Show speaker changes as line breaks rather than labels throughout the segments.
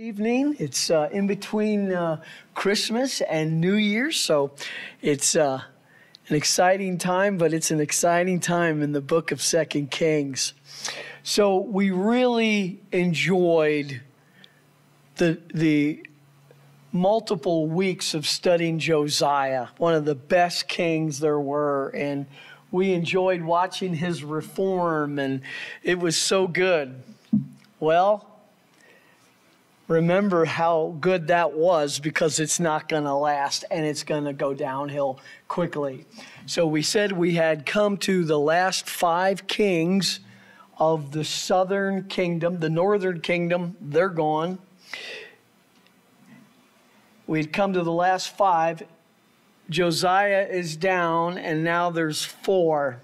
evening. It's uh, in between uh, Christmas and New Year's, so it's uh, an exciting time, but it's an exciting time in the book of Second Kings. So we really enjoyed the the multiple weeks of studying Josiah, one of the best kings there were, and we enjoyed watching his reform, and it was so good. Well, remember how good that was because it's not going to last and it's going to go downhill quickly. So we said we had come to the last five kings of the southern kingdom, the northern kingdom, they're gone. We'd come to the last five. Josiah is down, and now there's four.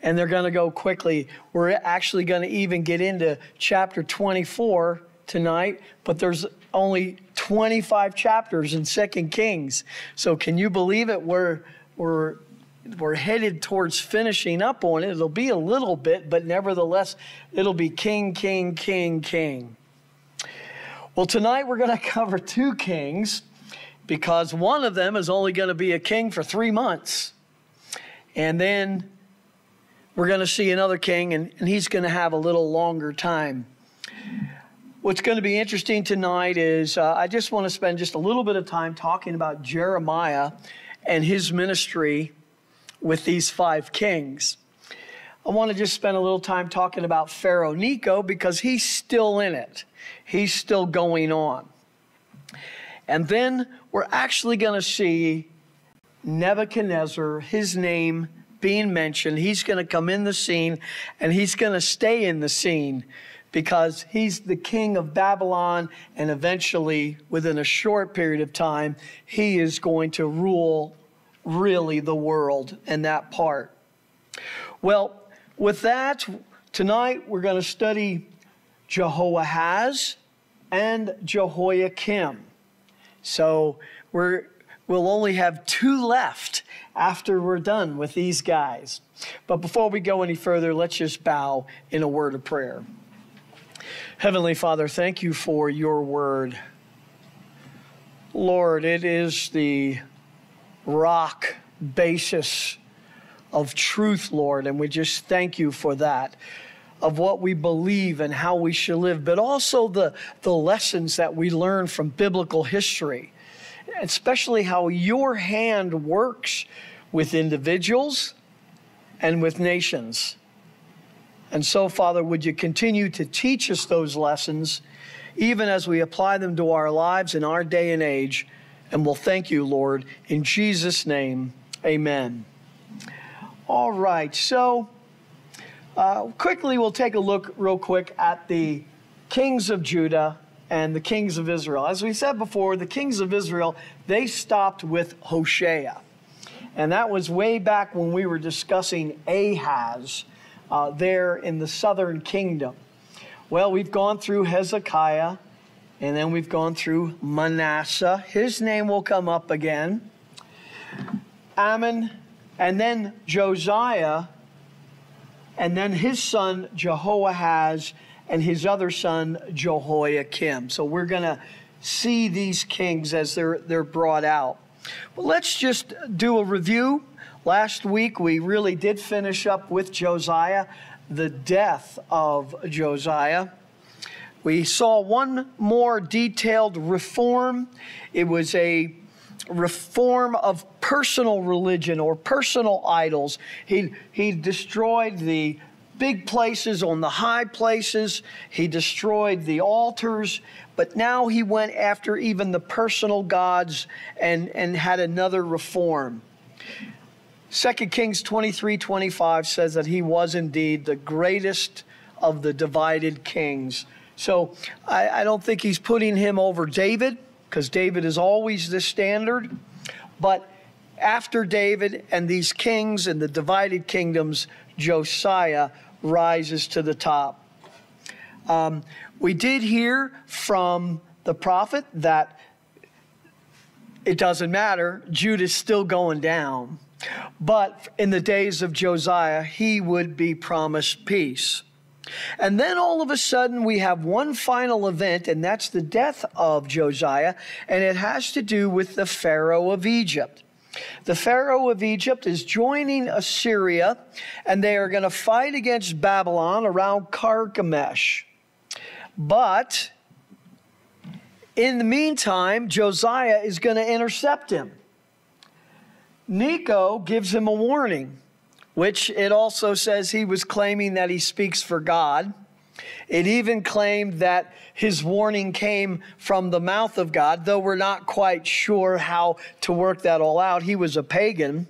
And they're going to go quickly. We're actually going to even get into chapter 24 tonight, but there's only 25 chapters in Second Kings. So can you believe it? We're we're we're headed towards finishing up on it. It'll be a little bit, but nevertheless, it'll be king, king, king, king. Well, tonight we're going to cover two kings because one of them is only going to be a king for three months. And then we're going to see another king, and, and he's going to have a little longer time. What's going to be interesting tonight is uh, I just want to spend just a little bit of time talking about Jeremiah and his ministry with these five kings. I want to just spend a little time talking about Pharaoh Necho because he's still in it, he's still going on. And then we're actually going to see Nebuchadnezzar, his name being mentioned. He's going to come in the scene and he's going to stay in the scene because he's the king of Babylon, and eventually, within a short period of time, he is going to rule really the world and that part. Well, with that, tonight we're going to study Jehoahaz and Jehoiakim. So we're, we'll only have two left after we're done with these guys. But before we go any further, let's just bow in a word of prayer. Heavenly Father, thank you for your word. Lord, it is the rock basis of truth, Lord, and we just thank you for that, of what we believe and how we should live, but also the, the lessons that we learn from biblical history, especially how your hand works with individuals and with nations. And so, Father, would you continue to teach us those lessons, even as we apply them to our lives in our day and age? And we'll thank you, Lord. In Jesus' name, amen. All right, so uh, quickly we'll take a look, real quick, at the kings of Judah and the kings of Israel. As we said before, the kings of Israel, they stopped with Hoshea. And that was way back when we were discussing Ahaz uh, there in the southern kingdom. Well, we've gone through Hezekiah, and then we've gone through Manasseh. His name will come up again. Amon, and then Josiah, and then his son Jehoahaz, and his other son Jehoiakim. So we're going to see these kings as they're, they're brought out. Well, let's just do a review Last week, we really did finish up with Josiah, the death of Josiah. We saw one more detailed reform. It was a reform of personal religion or personal idols. He, he destroyed the big places on the high places, he destroyed the altars, but now he went after even the personal gods and, and had another reform. 2 Kings 23 25 says that he was indeed the greatest of the divided kings. So I, I don't think he's putting him over David, because David is always the standard. But after David and these kings and the divided kingdoms, Josiah rises to the top. Um, we did hear from the prophet that it doesn't matter, Judah's still going down. But in the days of Josiah, he would be promised peace. And then all of a sudden, we have one final event, and that's the death of Josiah, and it has to do with the Pharaoh of Egypt. The Pharaoh of Egypt is joining Assyria, and they are going to fight against Babylon around Carchemish. But in the meantime, Josiah is going to intercept him. Necho gives him a warning, which it also says he was claiming that he speaks for God. It even claimed that his warning came from the mouth of God, though we're not quite sure how to work that all out. He was a pagan.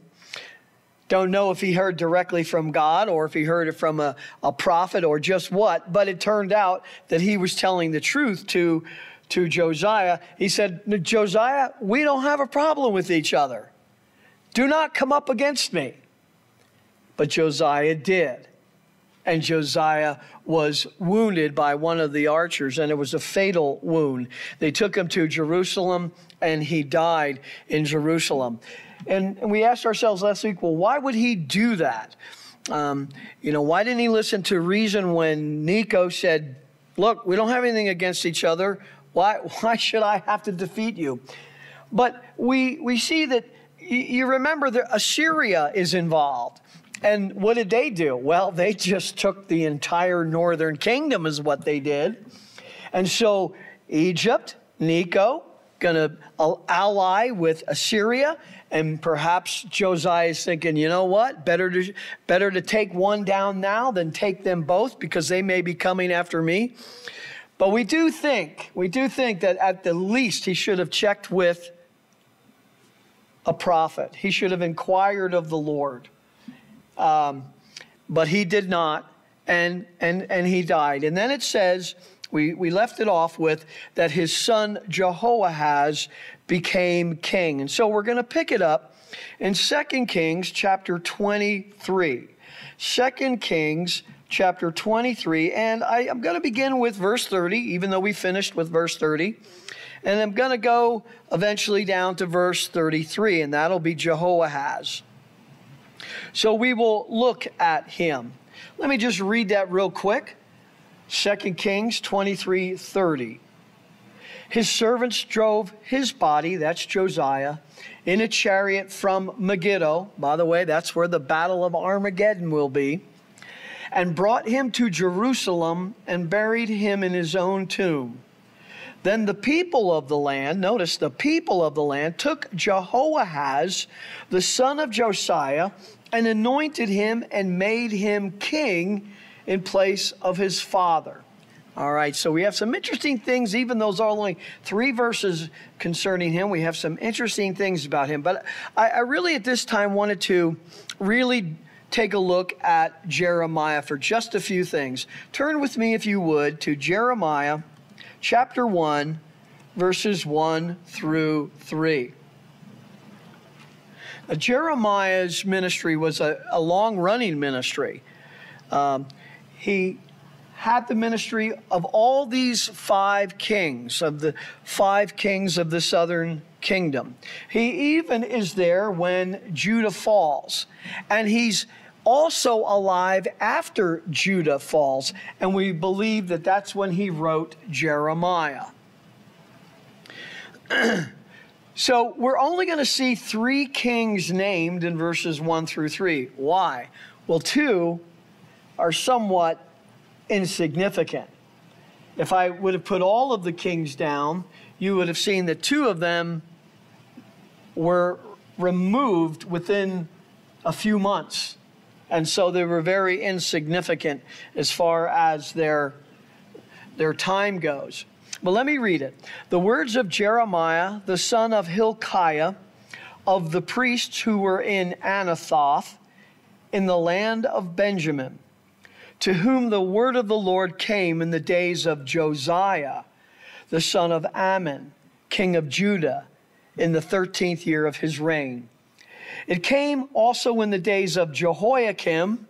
Don't know if he heard directly from God or if he heard it from a, a prophet or just what, but it turned out that he was telling the truth to, to Josiah. He said, Josiah, we don't have a problem with each other. Do not come up against me. But Josiah did. And Josiah was wounded by one of the archers, and it was a fatal wound. They took him to Jerusalem, and he died in Jerusalem. And, we asked ourselves last week, well, why would he do that? Um, you know, why didn't he listen to reason when Necho said, Look, we don't have anything against each other. Why, why should I have to defeat you? But we, we see that you remember that Assyria is involved. And what did they do? Well, they just took the entire northern kingdom, is what they did. And so Egypt, Necho, going to ally with Assyria. And perhaps Josiah is thinking, you know what? Better to, better to take one down now than take them both because they may be coming after me. But we do think, we do think that at the least he should have checked with a prophet. He should have inquired of the Lord. Um, but he did not, and, and, and he died. And then it says, we, we left it off with that his son Jehoahaz became king. And so we're going to pick it up in 2 Kings chapter 23. 2 Kings chapter 23. And I, I'm going to begin with verse 30, even though we finished with verse 30. And I'm going to go eventually down to verse 33, and that'll be Jehoahaz. So we will look at him. Let me just read that real quick. 2 Kings 23 30. His servants drove his body, that's Josiah, in a chariot from Megiddo. By the way, that's where the Battle of Armageddon will be. And brought him to Jerusalem and buried him in his own tomb. Then the people of the land, notice the people of the land, took Jehoahaz, the son of Josiah, and anointed him and made him king in place of his father. All right, so we have some interesting things, even though those are only three verses concerning him. We have some interesting things about him. But I, I really, at this time, wanted to really take a look at Jeremiah for just a few things. Turn with me, if you would, to Jeremiah chapter 1, verses 1 through 3. Now, Jeremiah's ministry was a, a long running ministry. Um, he had the ministry of all these five kings, of the five kings of the southern kingdom. He even is there when Judah falls. And he's also alive after Judah falls, and we believe that that's when he wrote Jeremiah. so we're only going to see three kings named in verses 1 through 3. Why? Well, two are somewhat insignificant. If I would have put all of the kings down, you would have seen that two of them were removed within a few months and so they were very insignificant as far as their, their time goes. But let me read it. The words of Jeremiah, the son of Hilkiah, of the priests who were in Anathoth, in the land of Benjamin, to whom the word of the Lord came in the days of Josiah, the son of Amon, king of Judah, in the 13th year of his reign it came also in the days of Jehoiakim,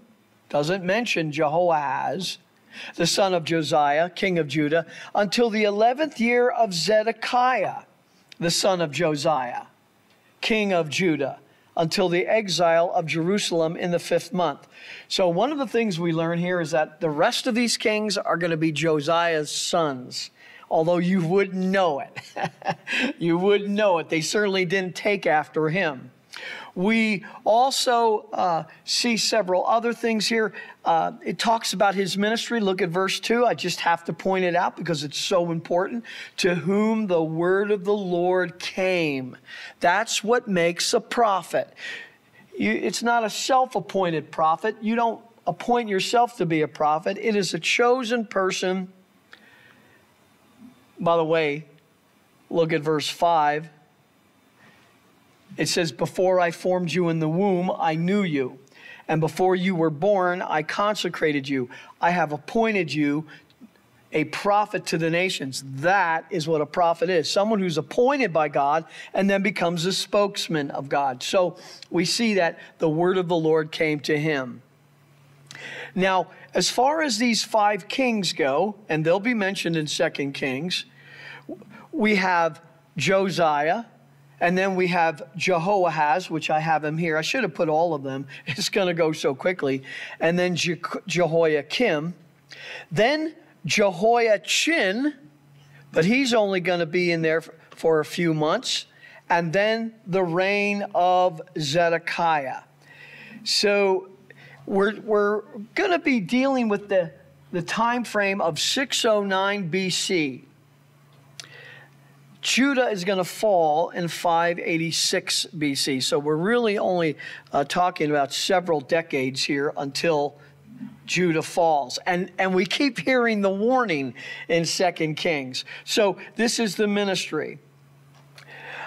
doesn't mention Jehoahaz, the son of Josiah, king of Judah, until the 11th year of Zedekiah, the son of Josiah, king of Judah, until the exile of Jerusalem in the fifth month. So, one of the things we learn here is that the rest of these kings are going to be Josiah's sons, although you wouldn't know it. you wouldn't know it. They certainly didn't take after him. We also uh, see several other things here. Uh, it talks about his ministry. Look at verse 2. I just have to point it out because it's so important. To whom the word of the Lord came. That's what makes a prophet. You, it's not a self appointed prophet. You don't appoint yourself to be a prophet, it is a chosen person. By the way, look at verse 5 it says, Before I formed you in the womb, I knew you. And before you were born, I consecrated you. I have appointed you a prophet to the nations. That is what a prophet is someone who's appointed by God and then becomes a spokesman of God. So we see that the word of the Lord came to him. Now, as far as these five kings go, and they'll be mentioned in Second Kings, we have Josiah, and then we have Jehoahaz, which I have him here. I should have put all of them. It's going to go so quickly. And then Je- Jehoiakim. Then Jehoiachin, but he's only going to be in there for, for a few months. And then the reign of Zedekiah. So we're, we're going to be dealing with the, the time frame of 609 BC. Judah is going to fall in 586 BC. So we're really only uh, talking about several decades here until Judah falls. And, and we keep hearing the warning in Second Kings. So this is the ministry.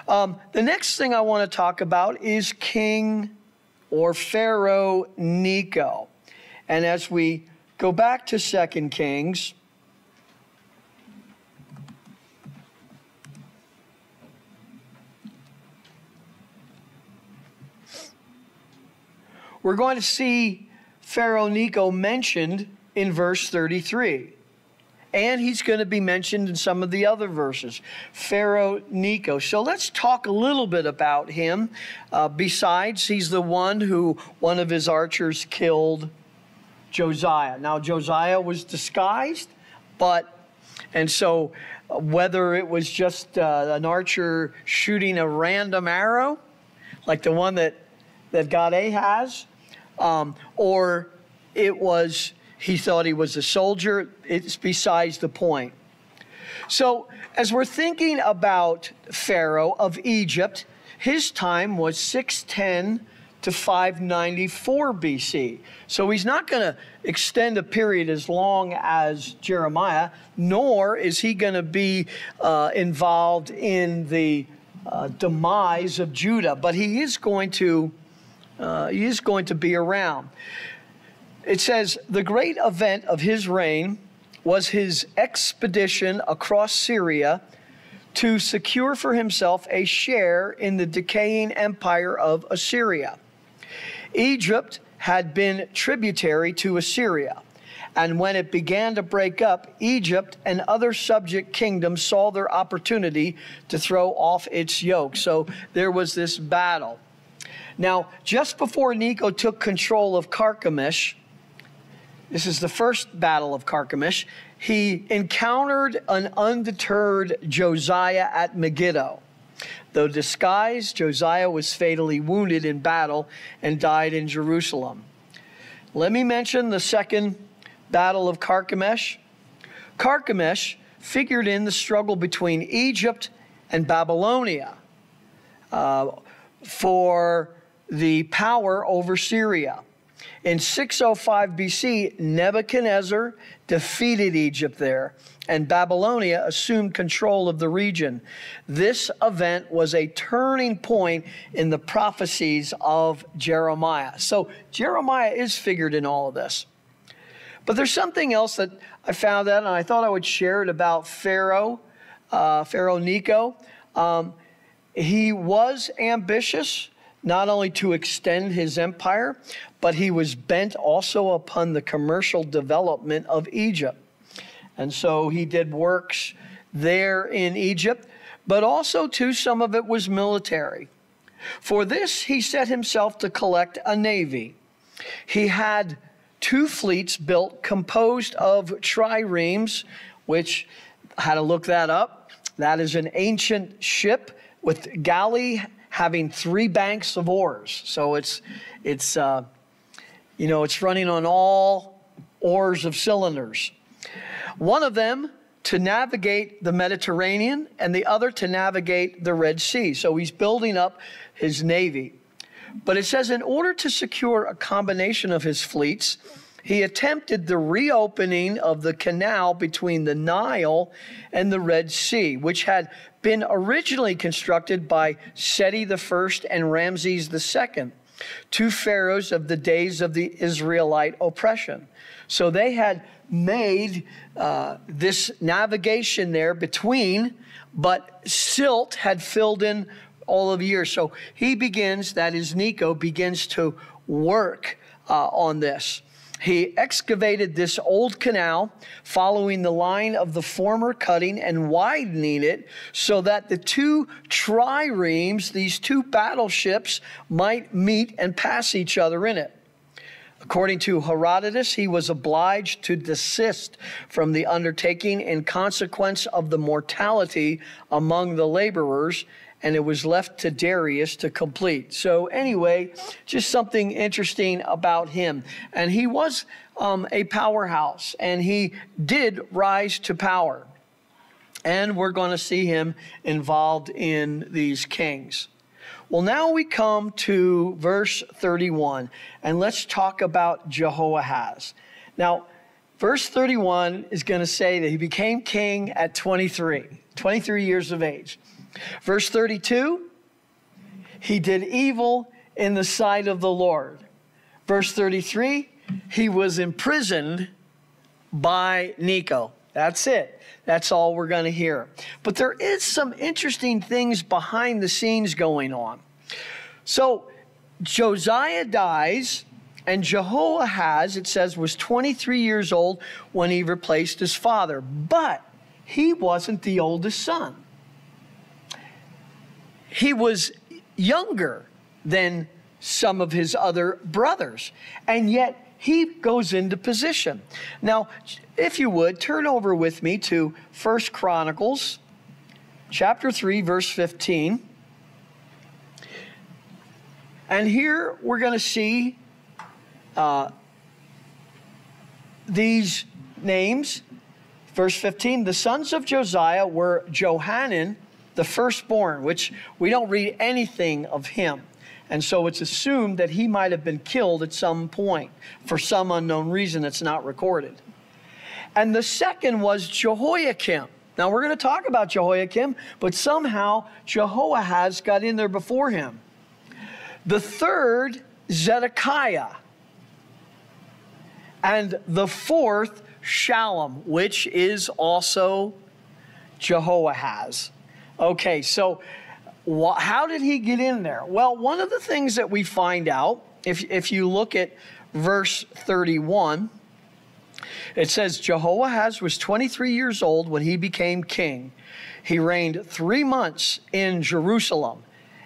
Um, the next thing I want to talk about is King or Pharaoh Necho. And as we go back to Second Kings, we're going to see Pharaoh Necho mentioned in verse 33. And he's going to be mentioned in some of the other verses. Pharaoh Necho. So let's talk a little bit about him. Uh, besides, he's the one who one of his archers killed Josiah. Now, Josiah was disguised, but, and so uh, whether it was just uh, an archer shooting a random arrow, like the one that, that got Ahaz, um, or it was he thought he was a soldier. It's besides the point. So, as we're thinking about Pharaoh of Egypt, his time was 610 to 594 BC. So he's not going to extend a period as long as Jeremiah, nor is he going to be uh, involved in the uh, demise of Judah, but he is going to uh, he is going to be around. It says, the great event of his reign was his expedition across Syria to secure for himself a share in the decaying empire of Assyria. Egypt had been tributary to Assyria. And when it began to break up, Egypt and other subject kingdoms saw their opportunity to throw off its yoke. So there was this battle. Now, just before Necho took control of Carchemish, this is the first battle of Carchemish, he encountered an undeterred Josiah at Megiddo. Though disguised, Josiah was fatally wounded in battle and died in Jerusalem. Let me mention the second battle of Carchemish. Carchemish figured in the struggle between Egypt and Babylonia uh, for the power over Syria. In 605 BC, Nebuchadnezzar defeated Egypt there, and Babylonia assumed control of the region. This event was a turning point in the prophecies of Jeremiah. So, Jeremiah is figured in all of this. But there's something else that I found out, and I thought I would share it about Pharaoh, uh, Pharaoh Necho. Um, he was ambitious not only to extend his empire, but he was bent also upon the commercial development of Egypt. And so he did works there in Egypt, but also, too, some of it was military. For this he set himself to collect a navy. He had two fleets built composed of triremes, which I had to look that up. That is an ancient ship with galley having three banks of oars. So it's it's uh, you know it's running on all oars of cylinders. One of them to navigate the Mediterranean and the other to navigate the Red Sea. So he's building up his navy. But it says, in order to secure a combination of his fleets, he attempted the reopening of the canal between the Nile and the Red Sea, which had been originally constructed by Seti I and Ramses II, two pharaohs of the days of the Israelite oppression. So they had made uh, this navigation there between, but silt had filled in all of the years. So he begins, that is Necho begins to work uh, on this. He excavated this old canal, following the line of the former cutting and widening it so that the two triremes, these two battleships, might meet and pass each other in it. According to Herodotus, he was obliged to desist from the undertaking in consequence of the mortality among the laborers and it was left to Darius to complete. So, anyway, just something interesting about him. And he was um, a powerhouse, and he did rise to power. And we're going to see him involved in these kings. Well, now we come to verse 31, and let's talk about Jehoahaz. Now, verse 31 is going to say that he became king at 23, 23 years of age. Verse 32 He did evil in the sight of the Lord. Verse 33 He was imprisoned by Necho. That's it. That's all we're going to hear. But there is some interesting things behind the scenes going on. So Josiah dies, and Jehoahaz, it says, was 23 years old when he replaced his father. But he wasn't the oldest son he was younger than some of his other brothers. And yet he goes into position. Now, if you would, turn over with me to First Chronicles chapter 3 verse 15. And here we're going to see uh, these names. Verse 15 The sons of Josiah were Johanan, the firstborn, which we don't read anything of him. And so it's assumed that he might have been killed at some point for some unknown reason that's not recorded. And the second was Jehoiakim. Now we're going to talk about Jehoiakim, but somehow Jehoahaz got in there before him. The third, Zedekiah. And the fourth, Shallum, which is also Jehoahaz. Okay, so wh- how did he get in there? Well, one of the things that we find out, if, if you look at verse 31, it says Jehoahaz was 23 years old when he became king. He reigned three months in Jerusalem,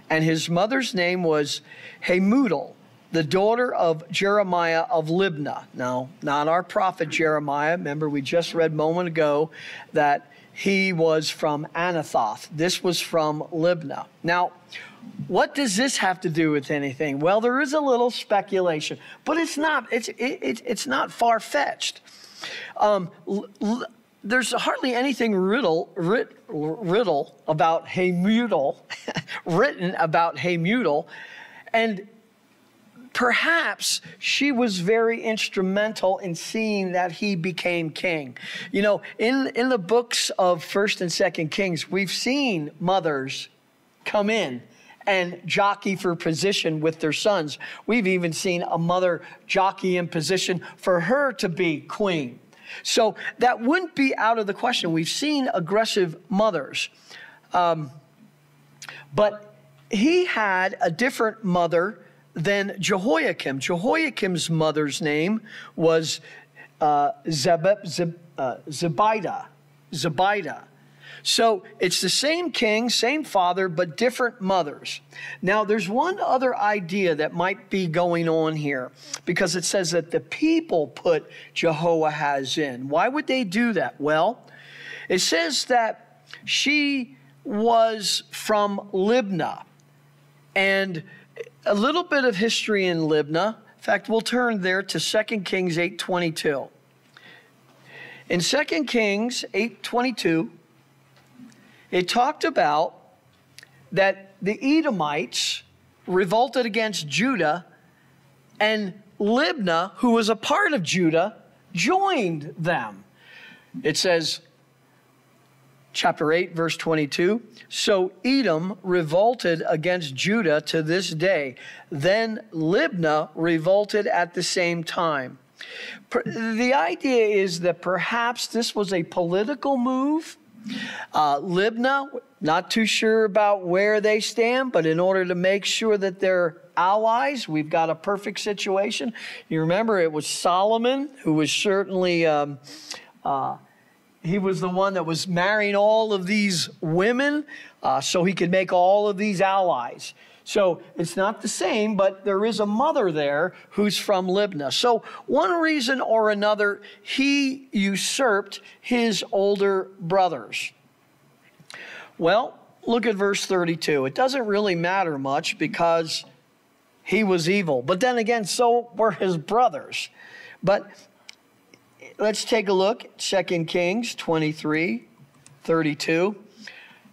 and his mother's name was Hamutal, the daughter of Jeremiah of Libnah. Now, not our prophet Jeremiah. Remember, we just read a moment ago that he was from Anathoth. This was from Libnah. Now, what does this have to do with anything? Well, there is a little speculation, but it's not. It's it, it, it's not far fetched. Um, there's hardly anything riddle, rit, riddle about Hamutal, written about Hamutal, and perhaps she was very instrumental in seeing that he became king. You know, in, in the books of 1st and 2nd Kings, we've seen mothers come in and jockey for position with their sons. We've even seen a mother jockey in position for her to be queen. So that wouldn't be out of the question. We've seen aggressive mothers. Um, but he had a different mother than Jehoiakim. Jehoiakim's mother's name was uh, Zeb, Zeb, uh, Zebidah. Zebidah. So it's the same king, same father, but different mothers. Now, there's one other idea that might be going on here because it says that the people put Jehoahaz in. Why would they do that? Well, it says that she was from Libnah. And a little bit of history in Libnah. In fact, we'll turn there to 2 Kings 8:22. In 2 Kings 8:22, it talked about that the Edomites revolted against Judah and Libnah, who was a part of Judah, joined them. It says, chapter 8, verse 22. So Edom revolted against Judah to this day. Then Libnah revolted at the same time. The idea is that perhaps this was a political move. Uh, Libnah, not too sure about where they stand, but in order to make sure that they're allies, we've got a perfect situation. You remember it was Solomon who was certainly. Um, uh, he was the one that was marrying all of these women uh, so he could make all of these allies. So it's not the same, but there is a mother there who's from Libnah. So, one reason or another, he usurped his older brothers. Well, look at verse 32. It doesn't really matter much because he was evil. But then again, so were his brothers. But let's take a look at 2 Kings 23 32.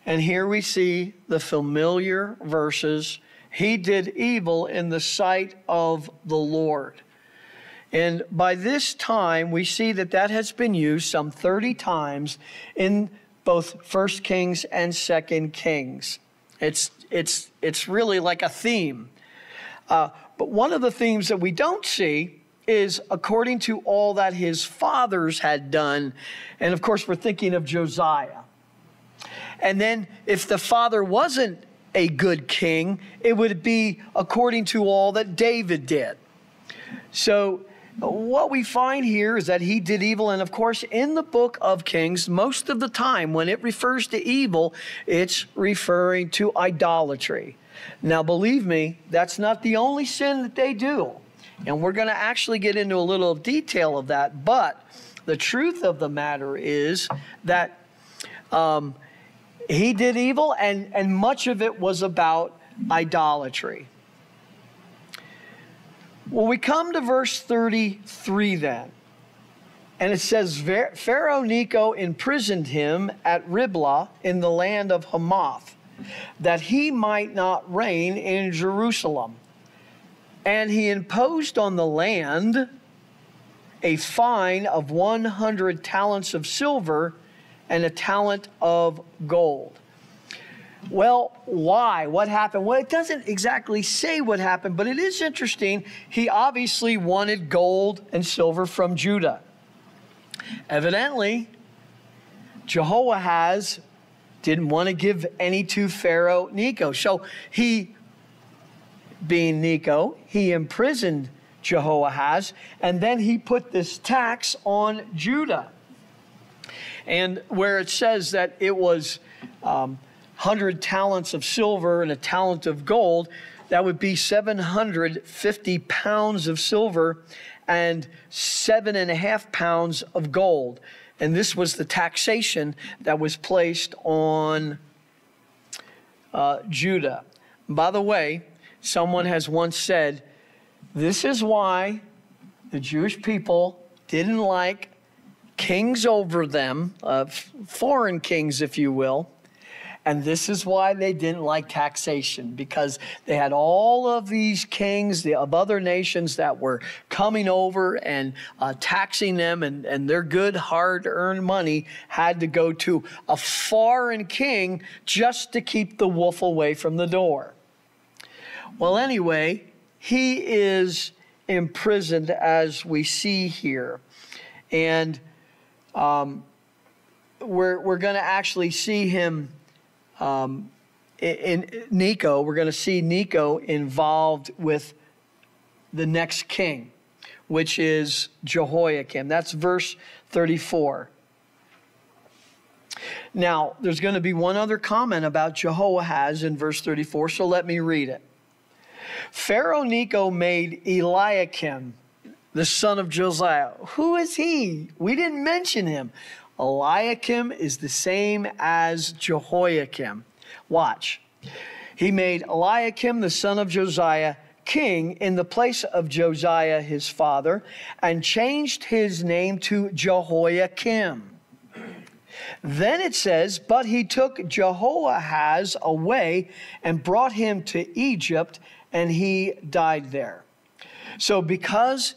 And here we see the familiar verses. He did evil in the sight of the Lord. And by this time, we see that that has been used some 30 times in both 1 Kings and 2 Kings. It's, it's, it's really like a theme. Uh, but one of the themes that we don't see is according to all that his fathers had done. And of course, we're thinking of Josiah. And then if the father wasn't a good king, it would be according to all that David did. So, what we find here is that he did evil. And of course, in the book of Kings, most of the time when it refers to evil, it's referring to idolatry. Now, believe me, that's not the only sin that they do. And we're going to actually get into a little detail of that. But the truth of the matter is that um, he did evil, and, and much of it was about idolatry. Well, we come to verse 33 then. And it says, Pharaoh Necho imprisoned him at Riblah in the land of Hamath, that he might not reign in Jerusalem. And he imposed on the land a fine of 100 talents of silver and a talent of gold. Well, why? What happened? Well, it doesn't exactly say what happened, but it is interesting. He obviously wanted gold and silver from Judah. Evidently, Jehoahaz didn't want to give any to Pharaoh Necho. So he being Necho, he imprisoned Jehoahaz, and then he put this tax on Judah. And where it says that it was um, 100 talents of silver and a talent of gold, that would be 750 pounds of silver and seven and a half pounds of gold. And this was the taxation that was placed on uh, Judah. By the way, Someone has once said, This is why the Jewish people didn't like kings over them, uh, foreign kings, if you will. And this is why they didn't like taxation, because they had all of these kings of other nations that were coming over and uh, taxing them, and, and their good, hard earned money had to go to a foreign king just to keep the wolf away from the door. Well, anyway, he is imprisoned as we see here. And um, we're, we're going to actually see him um, in, in Necho, we're going to see Necho involved with the next king, which is Jehoiakim. That's verse 34. Now, there's going to be one other comment about Jehoahaz in verse 34, so let me read it. Pharaoh Necho made Eliakim, the son of Josiah. Who is he? We didn't mention him. Eliakim is the same as Jehoiakim. Watch. He made Eliakim, the son of Josiah, king in the place of Josiah his father, and changed his name to Jehoiakim. Then it says, But he took Jehoahaz away and brought him to Egypt, and he died there. So, because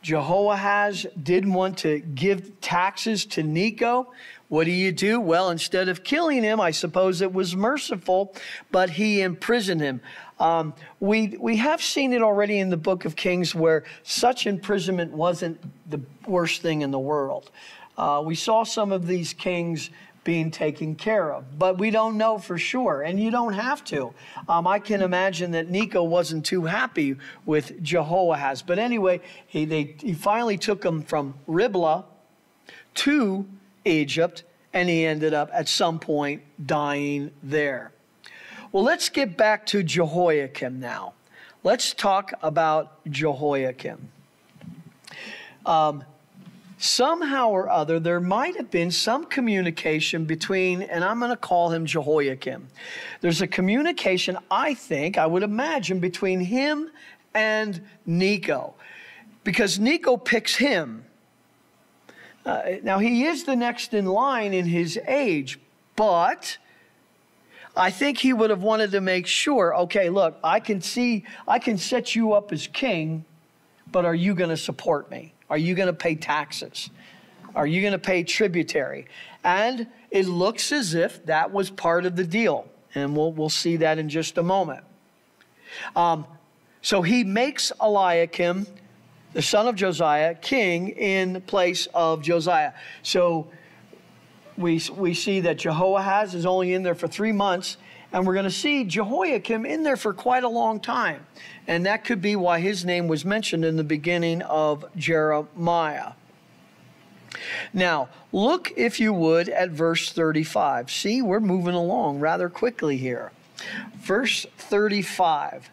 Jehoahaz didn't want to give taxes to Necho, what do you do? Well, instead of killing him, I suppose it was merciful, but he imprisoned him. Um, we, we have seen it already in the book of Kings where such imprisonment wasn't the worst thing in the world. Uh, we saw some of these kings being taken care of, but we don't know for sure, and you don't have to. Um, I can imagine that Necho wasn't too happy with Jehoahaz, but anyway, he, they, he finally took him from Riblah to Egypt, and he ended up at some point dying there. Well, let's get back to Jehoiakim now. Let's talk about Jehoiakim. Um, somehow or other, there might have been some communication between, and I'm going to call him Jehoiakim. There's a communication, I think, I would imagine, between him and Necho, because Necho picks him. Uh, now, he is the next in line in his age, but I think he would have wanted to make sure okay, look, I can see, I can set you up as king, but are you going to support me? Are you going to pay taxes? Are you going to pay tributary? And it looks as if that was part of the deal. And we'll, we'll see that in just a moment. Um, so he makes Eliakim, the son of Josiah, king in place of Josiah. So we, we see that Jehoahaz is only in there for three months, and we're going to see Jehoiakim in there for quite a long time. And that could be why his name was mentioned in the beginning of Jeremiah. Now, look, if you would, at verse 35. See, we're moving along rather quickly here. Verse 35.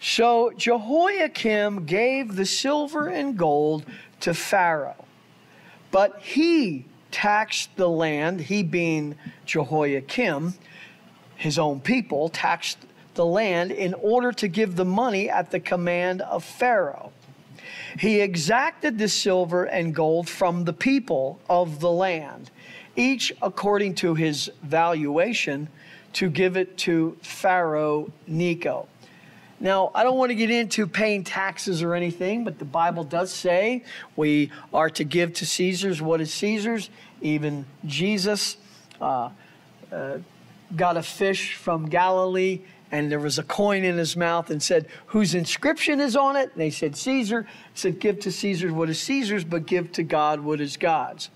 So Jehoiakim gave the silver and gold to Pharaoh, but he taxed the land, he being Jehoiakim, his own people, taxed the land in order to give the money at the command of Pharaoh. He exacted the silver and gold from the people of the land, each according to his valuation, to give it to Pharaoh Necho. Now, I don't want to get into paying taxes or anything, but the Bible does say we are to give to Caesar's what is Caesar's. Even Jesus uh, uh, got a fish from Galilee and there was a coin in his mouth and said, Whose inscription is on it? And they said, Caesar. He said, Give to Caesar's what is Caesar's, but give to God what is God's.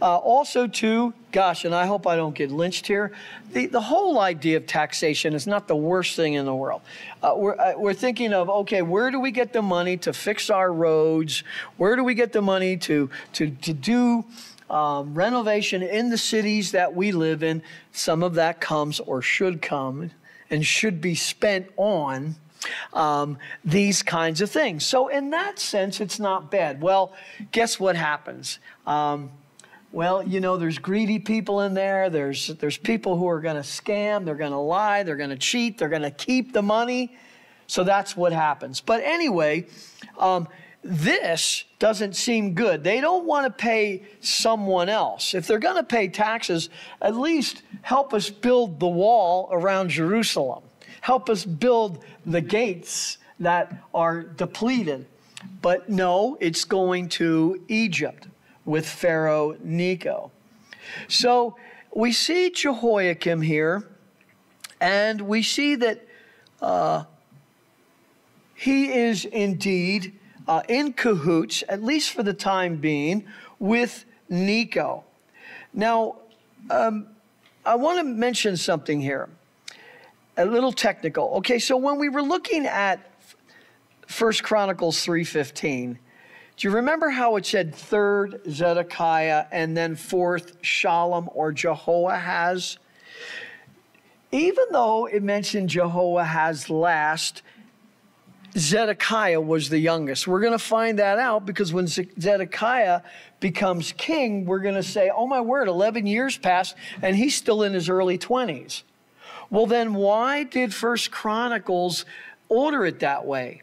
Uh, also, too, gosh, and I hope I don't get lynched here, the, the whole idea of taxation is not the worst thing in the world. Uh, we're, uh, we're thinking of, okay, where do we get the money to fix our roads? Where do we get the money to, to, to do um, renovation in the cities that we live in? Some of that comes or should come and should be spent on um, these kinds of things. So, in that sense, it's not bad. Well, guess what happens? Um, well, you know, there's greedy people in there. There's, there's people who are going to scam, they're going to lie, they're going to cheat, they're going to keep the money. So that's what happens. But anyway, um, this doesn't seem good. They don't want to pay someone else. If they're going to pay taxes, at least help us build the wall around Jerusalem. Help us build the gates that are depleted. But no, it's going to Egypt with Pharaoh Necho. So we see Jehoiakim here, and we see that uh, he is indeed uh, in cahoots, at least for the time being, with Necho. Now, um, I want to mention something here, a little technical. Okay, so when we were looking at First Chronicles 3:15, do you remember how it said third Zedekiah and then fourth Shallum or Jehoahaz? Even though it mentioned Jehoahaz last, Zedekiah was the youngest. We're going to find that out because when Zedekiah becomes king, we're going to say, oh my word, 11 years passed and he's still in his early 20s. Well, then why did First Chronicles order it that way?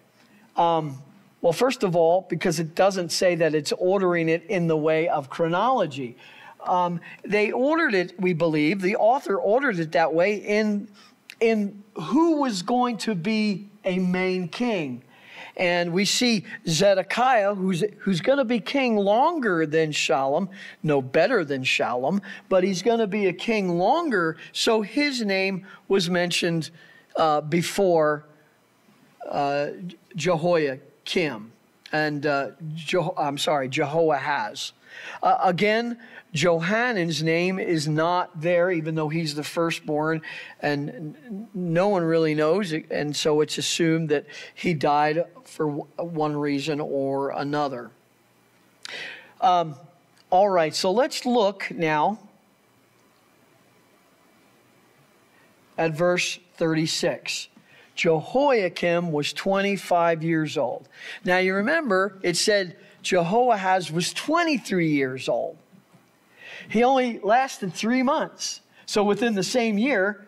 Um, well, first of all, because it doesn't say that it's ordering it in the way of chronology. Um, they ordered it, we believe, the author ordered it that way in, in who was going to be a main king. And we see Zedekiah, who's, who's going to be king longer than Shallum, no better than Shallum, but he's going to be a king longer. So his name was mentioned uh, before uh, Jehoiakim. Kim and uh, I'm sorry, Jehoahaz. Uh, again, Johanan's name is not there, even though he's the firstborn, and no one really knows. And so it's assumed that he died for one reason or another. Um, all right, so let's look now at verse 36. Jehoiakim was 25 years old. Now you remember it said Jehoahaz was 23 years old. He only lasted three months. So within the same year,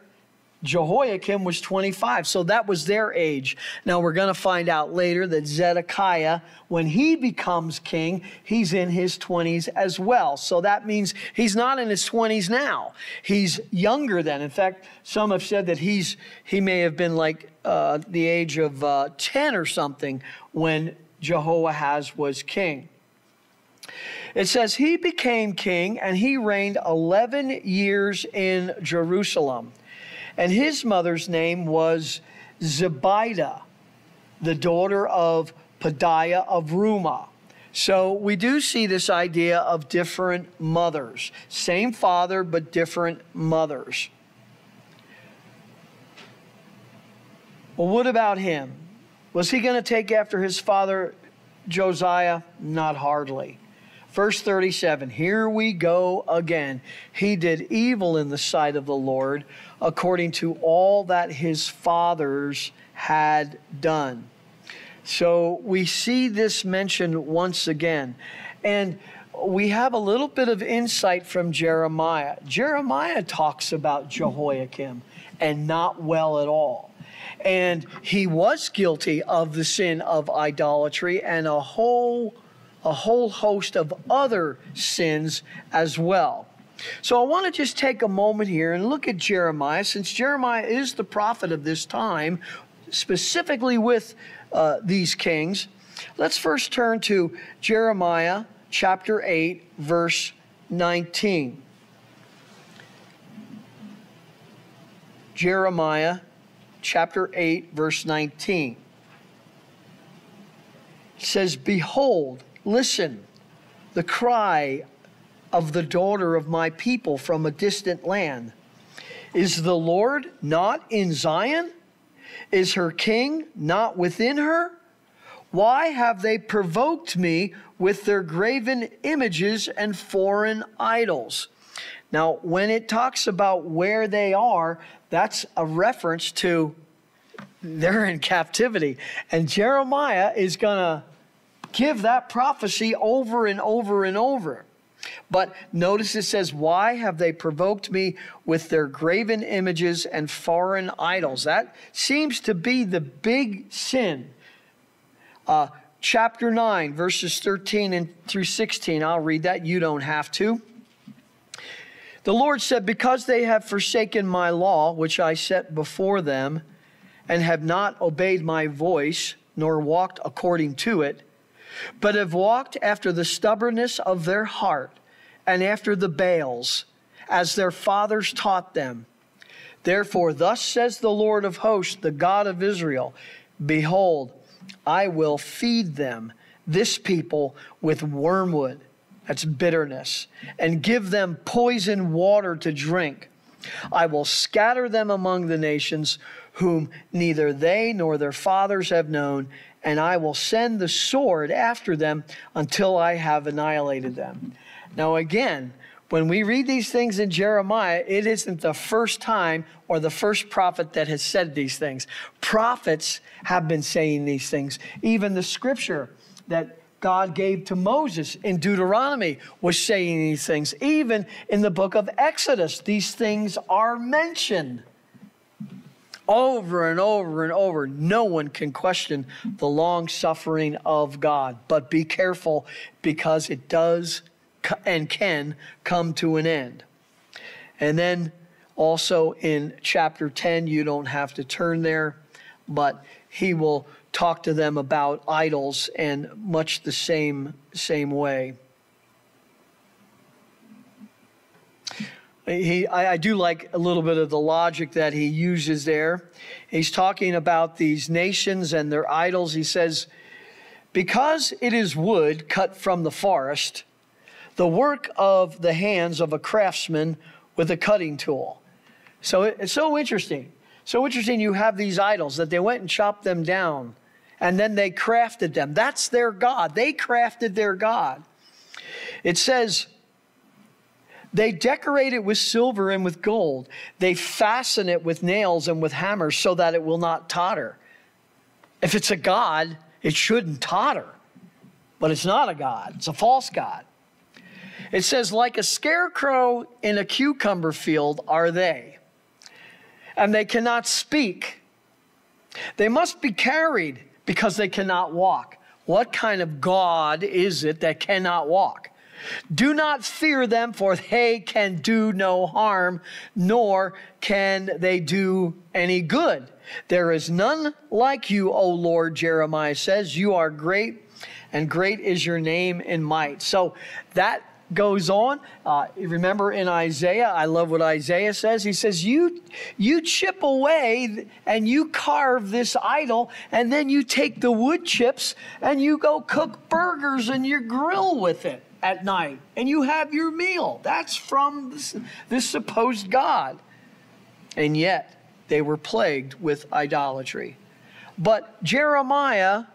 Jehoiakim was 25, so that was their age. Now we're going to find out later that Zedekiah, when he becomes king, he's in his 20s as well. So that means he's not in his 20s now. He's younger than. In fact, some have said that he's he may have been like uh, the age of uh, 10 or something when Jehoahaz was king. It says he became king and he reigned 11 years in Jerusalem. And his mother's name was Zebidah, the daughter of Pedaiah of Rumah. So we do see this idea of different mothers. Same father, but different mothers. Well, what about him? Was he going to take after his father Josiah? Not hardly. Verse 37 Here we go again. He did evil in the sight of the Lord according to all that his fathers had done. So we see this mentioned once again. And we have a little bit of insight from Jeremiah. Jeremiah talks about Jehoiakim and not well at all. And he was guilty of the sin of idolatry and a whole a whole host of other sins as well. So I want to just take a moment here and look at Jeremiah, since Jeremiah is the prophet of this time, specifically with uh, these kings. Let's first turn to Jeremiah chapter 8, verse 19. Jeremiah chapter 8, verse 19. It says, Behold, listen, the cry of the daughter of my people from a distant land. Is the Lord not in Zion? Is her king not within her? Why have they provoked me with their graven images and foreign idols? Now, when it talks about where they are, that's a reference to they're in captivity. And Jeremiah is going to give that prophecy over and over and over. But notice it says, Why have they provoked me with their graven images and foreign idols? That seems to be the big sin. Uh, chapter 9, verses 13 and through 16. I'll read that. You don't have to. The Lord said, Because they have forsaken my law, which I set before them, and have not obeyed my voice, nor walked according to it, but have walked after the stubbornness of their heart and after the Baals, as their fathers taught them. Therefore, thus says the Lord of hosts, the God of Israel Behold, I will feed them, this people, with wormwood, that's bitterness, and give them poison water to drink. I will scatter them among the nations whom neither they nor their fathers have known, and I will send the sword after them until I have annihilated them. Now, again, when we read these things in Jeremiah, it isn't the first time or the first prophet that has said these things. Prophets have been saying these things. Even the scripture that God gave to Moses in Deuteronomy was saying these things. Even in the book of Exodus, these things are mentioned over and over and over. No one can question the long suffering of God, but be careful because it does and can come to an end. And then also in chapter 10, you don't have to turn there, but he will talk to them about idols and much the same same way. He, I, I do like a little bit of the logic that he uses there. He's talking about these nations and their idols. He says, Because it is wood cut from the forest, the work of the hands of a craftsman with a cutting tool. So it's so interesting. So interesting you have these idols that they went and chopped them down and then they crafted them. That's their God. They crafted their God. It says, they decorate it with silver and with gold. They fasten it with nails and with hammers so that it will not totter. If it's a God, it shouldn't totter. But it's not a God, it's a false God. It says, like a scarecrow in a cucumber field are they, and they cannot speak. They must be carried because they cannot walk. What kind of God is it that cannot walk? Do not fear them, for they can do no harm, nor can they do any good. There is none like you, O Lord, Jeremiah says. You are great, and great is your name in might. So that goes on. Uh, remember in Isaiah, I love what Isaiah says. He says, you, you chip away and you carve this idol, and then you take the wood chips and you go cook burgers and you grill with it at night, and you have your meal. That's from this, this supposed God. And yet, they were plagued with idolatry. But Jeremiah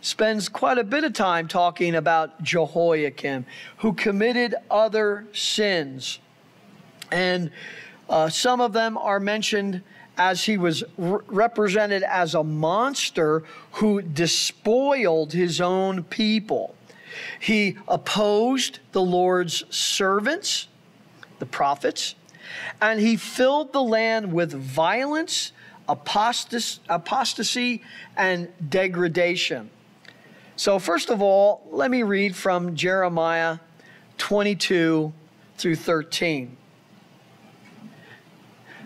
spends quite a bit of time talking about Jehoiakim, who committed other sins. And uh, some of them are mentioned as he was re- represented as a monster who despoiled his own people. He opposed the Lord's servants, the prophets, and he filled the land with violence, apostasy, and degradation. So, first of all, let me read from Jeremiah 22 through 13.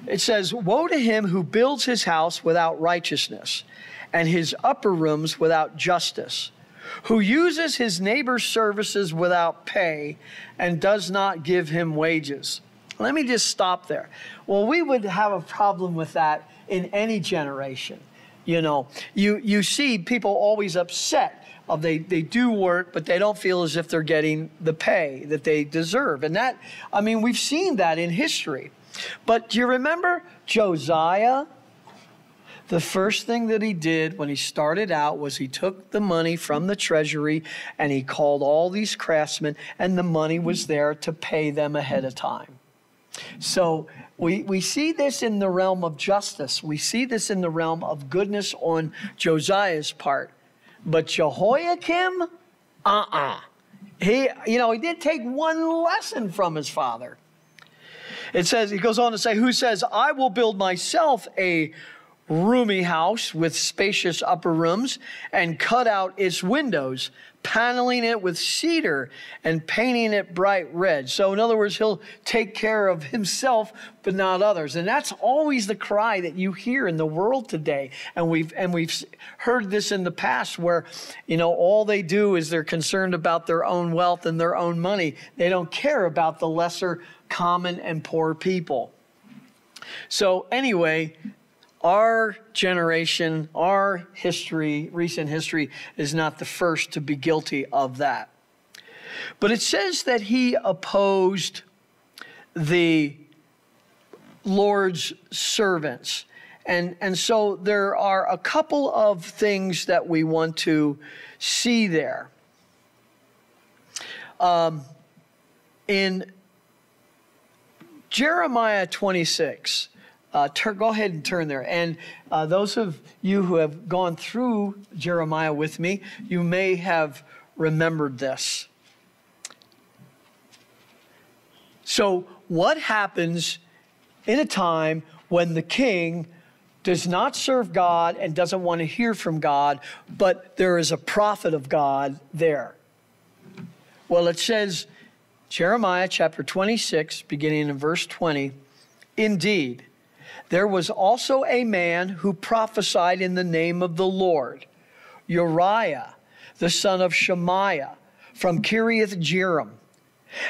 It says, Woe to him who builds his house without righteousness, and his upper rooms without justice, who uses his neighbor's services without pay, and does not give him wages. Let me just stop there. Well, we would have a problem with that in any generation. You know, you, you see people always upset of they, they do work, but they don't feel as if they're getting the pay that they deserve. And that, I mean, we've seen that in history. But do you remember Josiah? The first thing that he did when he started out was he took the money from the treasury and he called all these craftsmen, and the money was there to pay them ahead of time. So we, we see this in the realm of justice. We see this in the realm of goodness on Josiah's part. But Jehoiakim, uh uh-uh. uh He, you know, he did take one lesson from his father. It says, he goes on to say, Who says, I will build myself a roomy house with spacious upper rooms and cut out its windows paneling it with cedar and painting it bright red. So, in other words, he'll take care of himself, but not others. And that's always the cry that you hear in the world today. And we've, and we've heard this in the past where, you know, all they do is they're concerned about their own wealth and their own money. They don't care about the lesser, common, and poor people. So, anyway, our generation, our history, recent history, is not the first to be guilty of that. But it says that he opposed the Lord's servants. And, and so there are a couple of things that we want to see there. Um, in Jeremiah 26, uh, tur- go ahead and turn there. And uh, those of you who have gone through Jeremiah with me, you may have remembered this. So, what happens in a time when the king does not serve God and doesn't want to hear from God, but there is a prophet of God there. Well, it says, Jeremiah chapter 26, beginning in verse 20, Indeed, there was also a man who prophesied in the name of the Lord, Uriah, the son of Shemaiah, from Kiriath Jearim.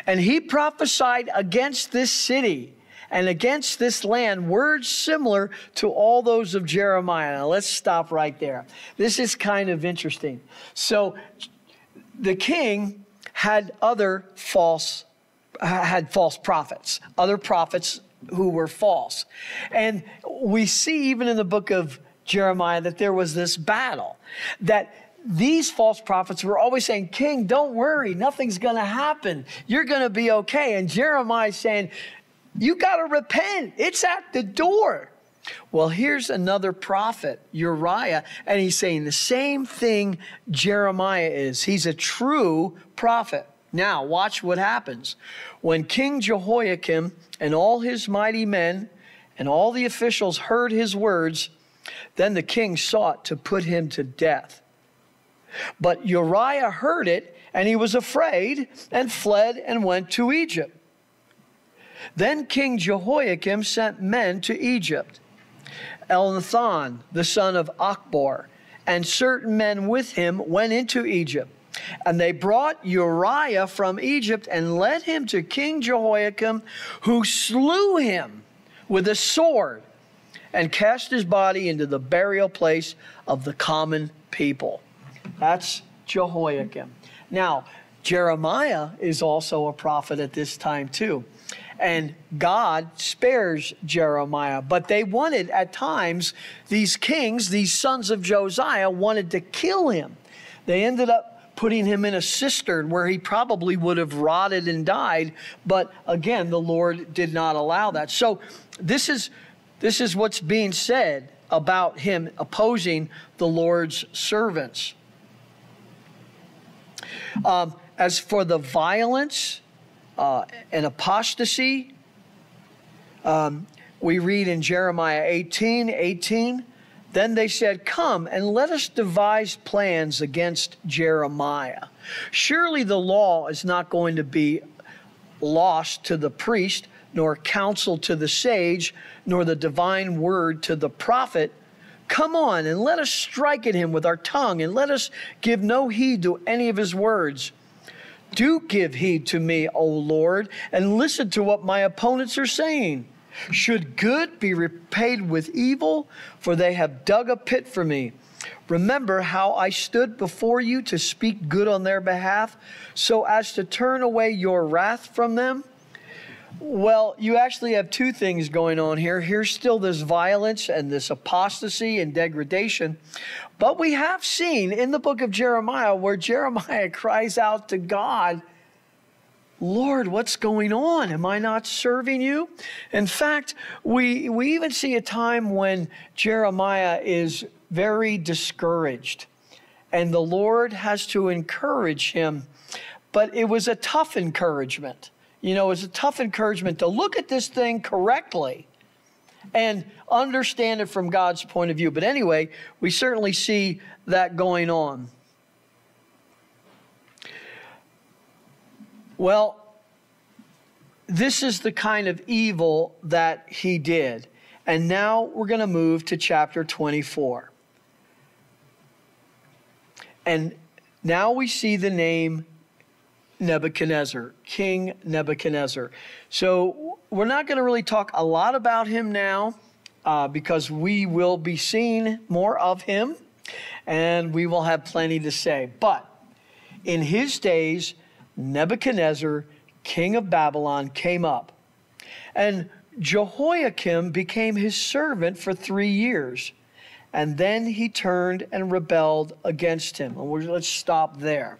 And he prophesied against this city and against this land words similar to all those of Jeremiah. Now let's stop right there. This is kind of interesting. So the king had other false had false prophets, other prophets who were false. And we see even in the book of Jeremiah that there was this battle that these false prophets were always saying, King, don't worry, nothing's going to happen. You're going to be okay. And Jeremiah saying, you got to repent. It's at the door. Well, here's another prophet, Uriah, and he's saying the same thing Jeremiah is. He's a true prophet. Now, watch what happens. When King Jehoiakim and all his mighty men and all the officials heard his words, then the king sought to put him to death. But Uriah heard it, and he was afraid and fled and went to Egypt. Then King Jehoiakim sent men to Egypt. Elnathan, the son of Achbor, and certain men with him went into Egypt. And they brought Uriah from Egypt and led him to King Jehoiakim, who slew him with a sword and cast his body into the burial place of the common people. That's Jehoiakim. Now, Jeremiah is also a prophet at this time, too. And God spares Jeremiah. But they wanted, at times, these kings, these sons of Josiah, wanted to kill him. They ended up putting him in a cistern where he probably would have rotted and died. But again, the Lord did not allow that. So this is, this is what's being said about him opposing the Lord's servants. Um, as for the violence, uh, and apostasy. Um, we read in Jeremiah 18 18, then they said, Come and let us devise plans against Jeremiah. Surely the law is not going to be lost to the priest, nor counsel to the sage, nor the divine word to the prophet. Come on and let us strike at him with our tongue, and let us give no heed to any of his words. Do give heed to me, O Lord, and listen to what my opponents are saying. Should good be repaid with evil? For they have dug a pit for me. Remember how I stood before you to speak good on their behalf, so as to turn away your wrath from them? Well, you actually have two things going on here. Here's still this violence and this apostasy and degradation. But we have seen in the book of Jeremiah where Jeremiah cries out to God, Lord, what's going on? Am I not serving you? In fact, we, we even see a time when Jeremiah is very discouraged, and the Lord has to encourage him. But it was a tough encouragement. You know, it's a tough encouragement to look at this thing correctly and understand it from God's point of view. But anyway, we certainly see that going on. Well, this is the kind of evil that he did. And now we're going to move to chapter 24. And now we see the name Nebuchadnezzar, King Nebuchadnezzar. So we're not going to really talk a lot about him now uh, because we will be seeing more of him and we will have plenty to say. But in his days, Nebuchadnezzar, king of Babylon, came up. And Jehoiakim became his servant for three years, and then he turned and rebelled against him. And let's stop there.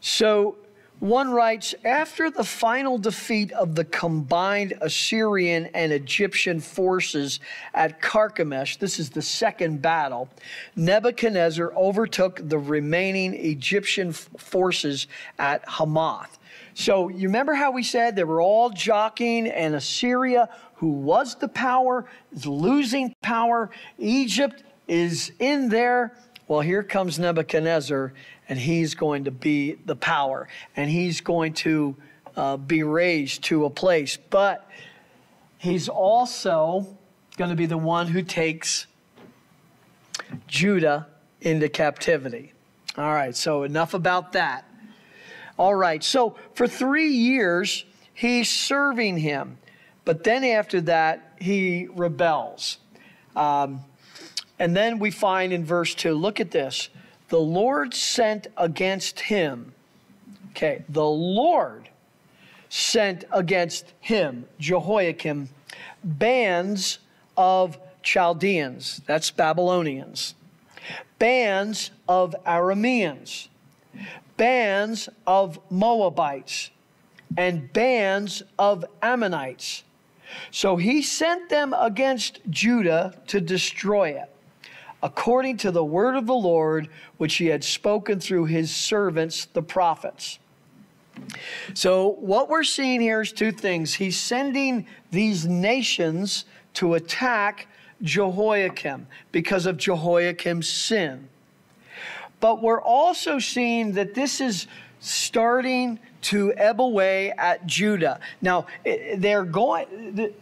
So one writes After the final defeat of the combined Assyrian and Egyptian forces at Carchemish, this is the second battle, Nebuchadnezzar overtook the remaining Egyptian forces at Hamath. So you remember how we said they were all jockeying, and Assyria, who was the power, is losing power. Egypt is in there. Well, here comes Nebuchadnezzar, and he's going to be the power, and he's going to uh, be raised to a place. But he's also going to be the one who takes Judah into captivity. All right, so enough about that. All right, so for three years, he's serving him. But then after that, he rebels. Um, and then we find in verse 2, look at this. The Lord sent against him, okay, the Lord sent against him, Jehoiakim, bands of Chaldeans, that's Babylonians, bands of Arameans, bands of Moabites. And bands of Ammonites. So he sent them against Judah to destroy it, according to the word of the Lord, which he had spoken through his servants, the prophets. So, what we're seeing here is two things. He's sending these nations to attack Jehoiakim because of Jehoiakim's sin. But we're also seeing that this is starting to ebb away at Judah. Now, eh, they're going, the,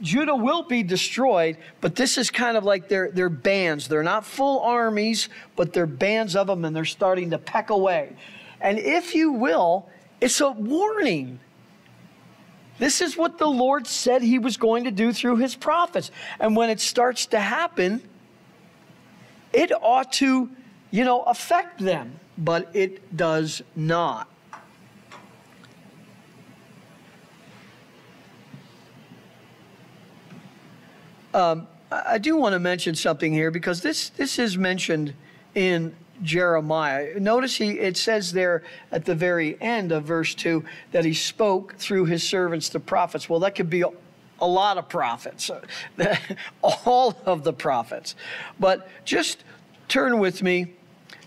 Judah will be destroyed, but this is kind of like their, their bands. They're not full armies, but they're bands of them, and they're starting to peck away. And if you will, it's a warning. This is what the Lord said he was going to do through his prophets. And when it starts to happen, it ought to you know, affect them, but it does not. Um, I do want to mention something here because this, this is mentioned in Jeremiah. Notice he it says there at the very end of verse 2 that he spoke through his servants the prophets. Well, that could be a, lot of prophets, all of the prophets. But just turn with me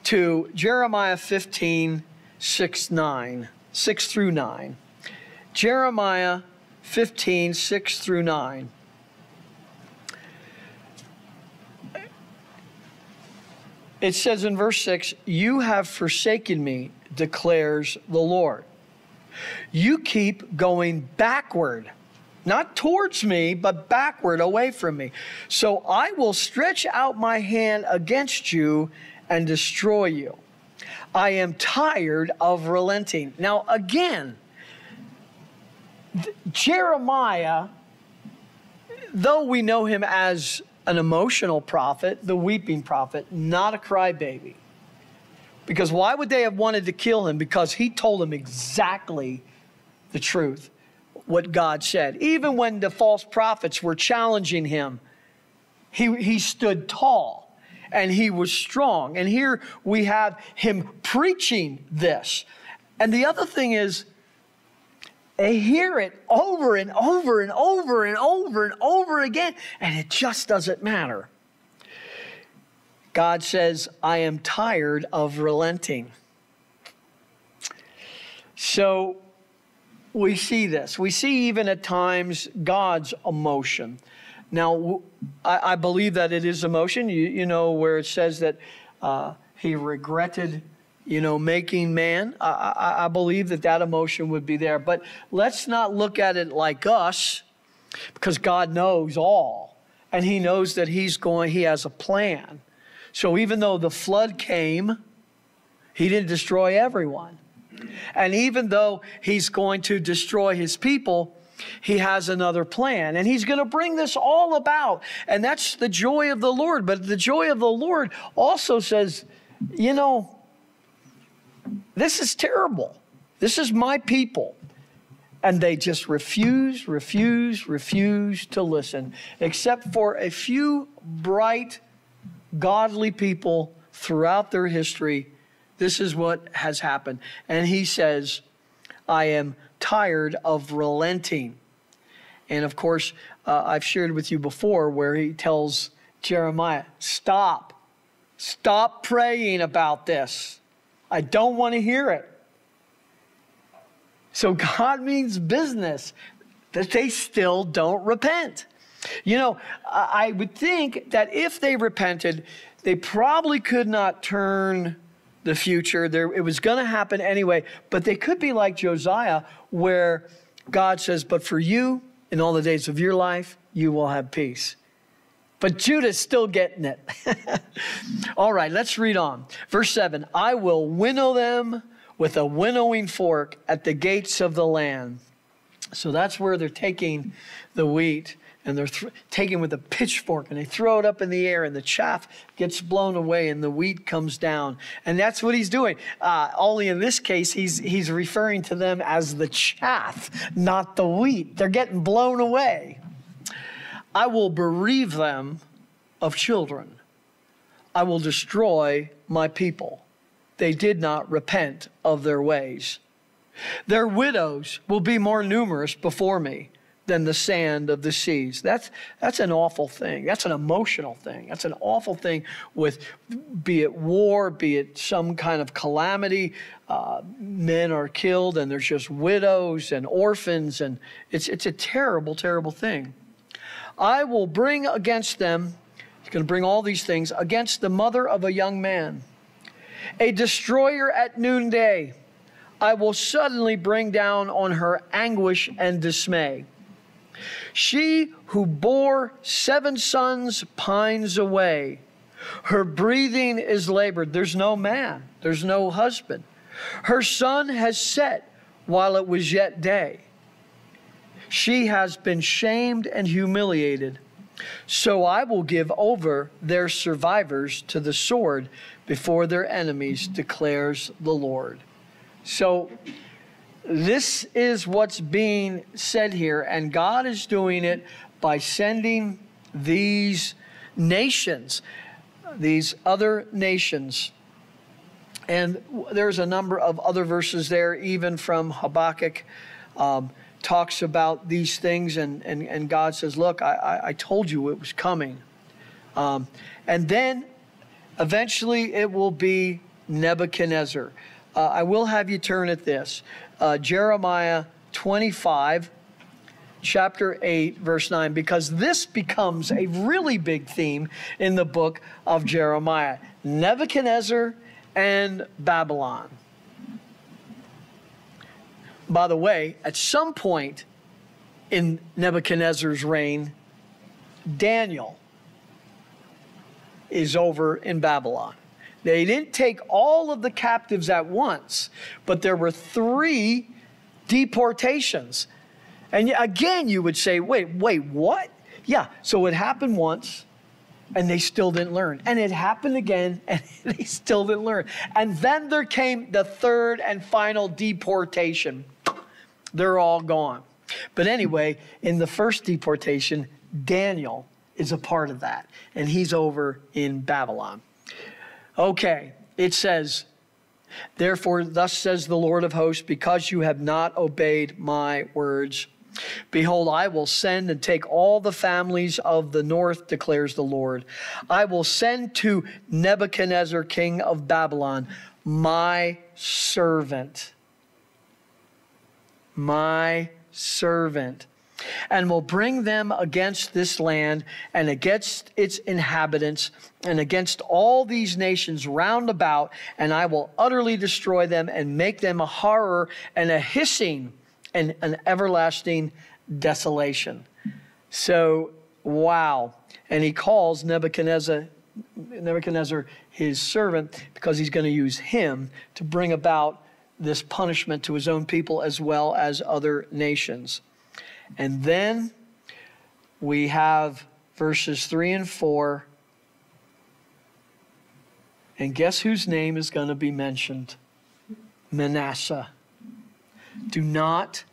to Jeremiah 15, 6, 9, 6 through 9. Jeremiah 15, 6 through 9. It says in verse 6, You have forsaken me, declares the Lord. You keep going backward, not towards me, but backward away from me. So I will stretch out my hand against you and destroy you. I am tired of relenting. Now, again, Jeremiah, though we know him as an emotional prophet, the weeping prophet, not a crybaby. Because why would they have wanted to kill him? Because he told them exactly the truth, what God said. Even when the false prophets were challenging him, he, he stood tall and he was strong. And here we have him preaching this. And the other thing is, they hear it over and over and over and over and over again, and it just doesn't matter. God says, I am tired of relenting. So we see this. We see even at times God's emotion. Now, I, I believe that it is emotion. You, you know, where it says that uh, he regretted, you know, making man. I, I, I believe that that emotion would be there. But let's not look at it like us, because God knows all, and He knows that He's going. He has a plan. So even though the flood came, He didn't destroy everyone. And even though He's going to destroy His people, he has another plan. And He's going to bring this all about. And that's the joy of the Lord. But the joy of the Lord also says, you know, this is terrible. This is my people. And they just refuse, refuse, refuse to listen, except for a few bright, godly people throughout their history. This is what has happened. And he says, I am tired of relenting. And of course, uh, I've shared with you before where he tells Jeremiah, Stop, stop praying about this. I don't want to hear it. So God means business, that they still don't repent. You know, I would think that if they repented, they probably could not turn the future. There, it was going to happen anyway, but they could be like Josiah, where God says, But for you, in all the days of your life, you will have peace. But Judah's still getting it. all right, let's read on. Verse 7 I will winnow them with a winnowing fork at the gates of the land. So that's where they're taking the wheat and they're th- taking with a pitchfork and they throw it up in the air and the chaff gets blown away and the wheat comes down and that's what he's doing uh, only in this case he's he's referring to them as the chaff not the wheat they're getting blown away i will bereave them of children i will destroy my people they did not repent of their ways. Their widows will be more numerous before me than the sand of the seas. That's, that's an awful thing. That's an emotional thing. That's an awful thing with, be it war, be it some kind of calamity. Uh, men are killed and there's just widows and orphans, and it's, it's a terrible, terrible thing. I will bring against them, he's going to bring all these things, against the mother of a young man a destroyer at noonday. I will suddenly bring down on her anguish and dismay. She who bore seven sons pines away. Her breathing is labored. There's no man, there's no husband. Her sun has set while it was yet day. She has been shamed and humiliated. So I will give over their survivors to the sword before their enemies, declares the Lord. So, this is what's being said here, and God is doing it by sending these nations, these other nations. And there's a number of other verses there, even from Habakkuk, um, talks about these things, and, and, and God says, Look, I, I told you it was coming. Um, and then Eventually, it will be Nebuchadnezzar. Uh, I will have you turn at this uh, Jeremiah 25, chapter 8, verse 9, because this becomes a really big theme in the book of Jeremiah Nebuchadnezzar and Babylon. By the way, at some point in Nebuchadnezzar's reign, Daniel is over in Babylon. They didn't take all of the captives at once, but there were three deportations. And again, you would say, wait, wait, what? Yeah, so it happened once, and they still didn't learn. And it happened again, and they still didn't learn. And then there came the third and final deportation. They're all gone. But anyway, in the first deportation, Daniel is a part of that. And he's over in Babylon. Okay, it says, Therefore, thus says the Lord of hosts, because you have not obeyed my words. Behold, I will send and take all the families of the north, declares the Lord. I will send to Nebuchadnezzar, king of Babylon, my servant. My servant and will bring them against this land and against its inhabitants and against all these nations round about, and I will utterly destroy them and make them a horror and a hissing and an everlasting desolation. So, wow. And he calls Nebuchadnezzar, Nebuchadnezzar his servant because he's going to use him to bring about this punishment to his own people as well as other nations. And then we have verses 3 and 4. And guess whose name is going to be mentioned? Manasseh. Do not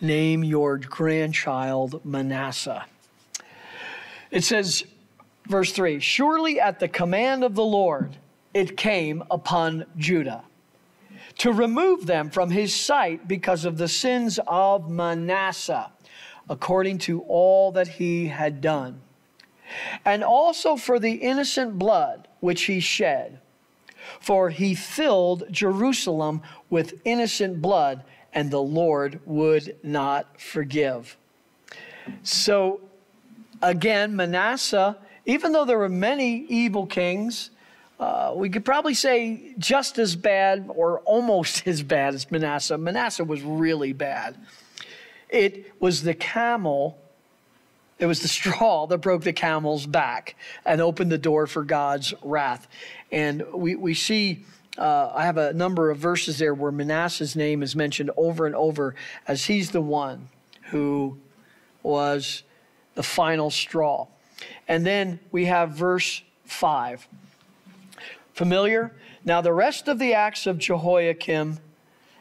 name your grandchild Manasseh. It says, verse 3 Surely at the command of the Lord it came upon Judah to remove them from his sight because of the sins of Manasseh, according to all that he had done, and also for the innocent blood which he shed. For he filled Jerusalem with innocent blood, and the Lord would not forgive. So, again, Manasseh, even though there were many evil kings, uh, we could probably say just as bad or almost as bad as Manasseh. Manasseh was really bad. It was the camel, it was the straw that broke the camel's back and opened the door for God's wrath. And we, we see, uh, I have a number of verses there where Manasseh's name is mentioned over and over as he's the one who was the final straw. And then we have verse 5. Familiar? Now, the rest of the acts of Jehoiakim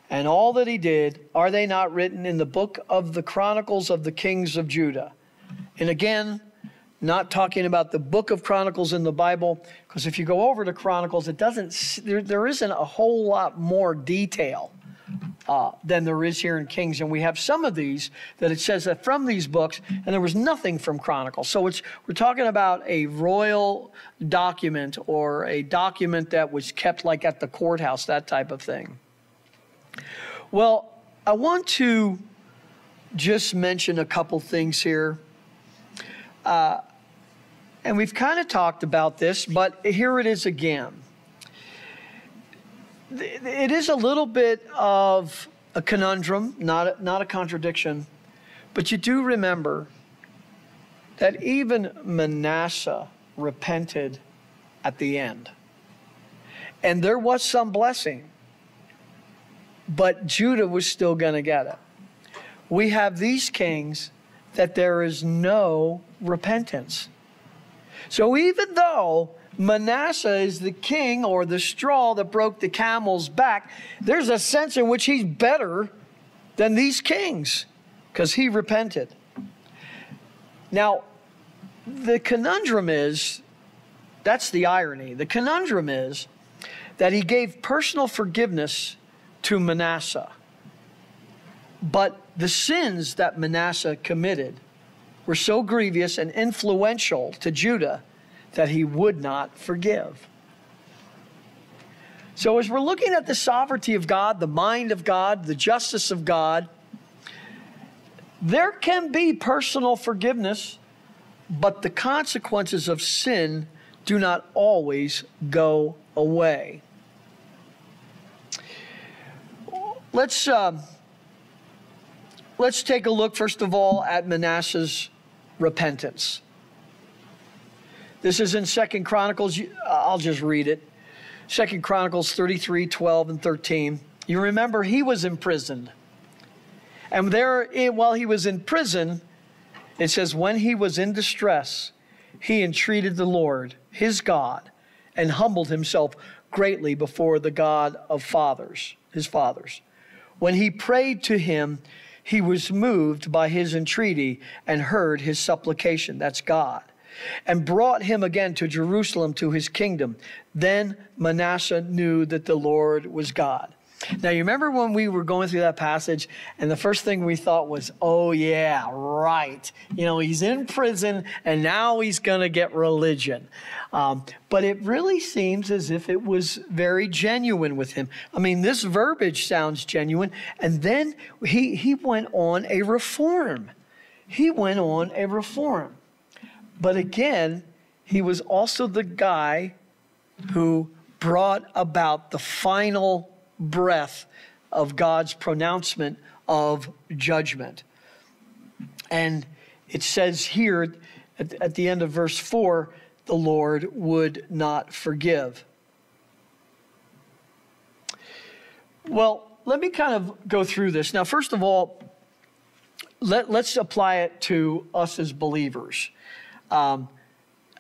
and all that he did, are they not written in the book of the Chronicles of the Kings of Judah? And again, not talking about the book of Chronicles in the Bible, because if you go over to Chronicles, it doesn't, there, there isn't a whole lot more detail uh, than there is here in Kings. And we have some of these that it says that from these books, and there was nothing from Chronicles. So it's, we're talking about a royal document or a document that was kept like at the courthouse, that type of thing. Well, I want to just mention a couple things here. Uh, and we've kind of talked about this, but here it is again it is a little bit of a conundrum, not a, not a contradiction, but you do remember that even Manasseh repented at the end. And there was some blessing, but Judah was still going to get it. We have these kings that there is no repentance. So even though Manasseh is the king or the straw that broke the camel's back. There's a sense in which he's better than these kings because he repented. Now, the conundrum is that's the irony. The conundrum is that he gave personal forgiveness to Manasseh. But the sins that Manasseh committed were so grievous and influential to Judah that he would not forgive. So, as we're looking at the sovereignty of God, the mind of God, the justice of God, there can be personal forgiveness, but the consequences of sin do not always go away. Let's, uh, let's take a look, first of all, at Manasseh's repentance. This is in Second Chronicles. Uh, I'll just read it. Second Chronicles 33, 12, and 13. You remember he was imprisoned. And there, eh, while he was in prison, it says, when he was in distress, he entreated the Lord, his God, and humbled himself greatly before the God of fathers, his fathers. When he prayed to him, he was moved by his entreaty and heard his supplication. That's God and brought him again to Jerusalem to his kingdom. Then Manasseh knew that the Lord was God. Now, you remember when we were going through that passage, and the first thing we thought was, oh, yeah, right. You know, he's in prison, and now he's going to get religion. Um, but it really seems as if it was very genuine with him. I mean, this verbiage sounds genuine. And then he, he went on a reform. He went on a reform. But again, he was also the guy who brought about the final breath of God's pronouncement of judgment. And it says here at, at, the end of verse 4 the Lord would not forgive. Well, let me kind of go through this. Now, first of all, let, us apply it to us as believers. Um,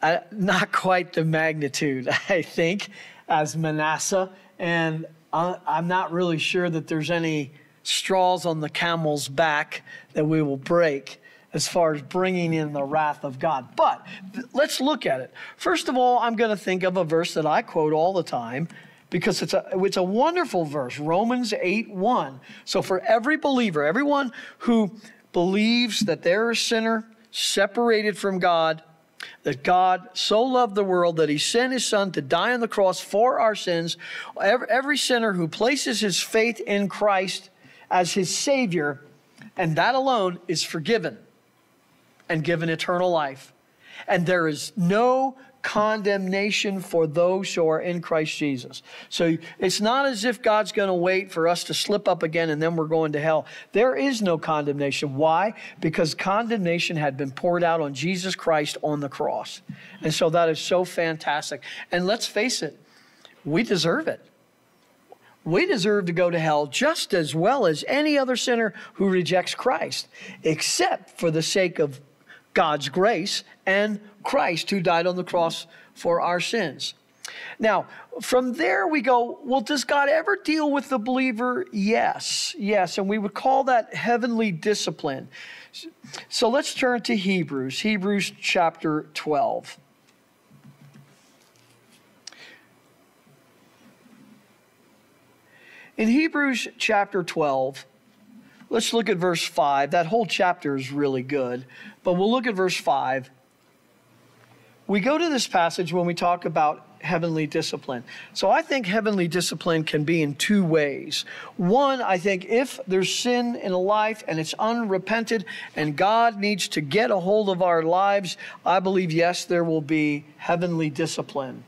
I, not quite the magnitude, I think, as Manasseh. And I, I'm not really sure that there's any straws on the camel's back that we will break as far as bringing in the wrath of God. But let's look at it. First of all, I'm going to think of a verse that I quote all the time because it's a, it's a wonderful verse, Romans 8 1. So for every believer, everyone who believes that they're a sinner, separated from God, that God so loved the world that he sent his son to die on the cross for our sins. Every, sinner who places his faith in Christ as his Savior, and that alone is forgiven and given eternal life. And there is no condemnation for those who are in Christ Jesus. So it's not as if God's going to wait for us to slip up again and then we're going to hell. There is no condemnation. Why? Because condemnation had been poured out on Jesus Christ on the cross. And so that is so fantastic. And let's face it, we deserve it. We deserve to go to hell just as well as any other sinner who rejects Christ, except for the sake of God's grace and Christ who died on the cross for our sins. Now, from there we go, well, does God ever deal with the believer? Yes, yes, and we would call that heavenly discipline. So let's turn to Hebrews, Hebrews chapter 12. In Hebrews chapter 12, let's look at verse 5. That whole chapter is really good, but we'll look at verse 5 we go to this passage when we talk about heavenly discipline. So I think heavenly discipline can be in two ways. One, I think if there's sin in a life and it's unrepented and God needs to get a hold of our lives, I believe, yes, there will be heavenly discipline.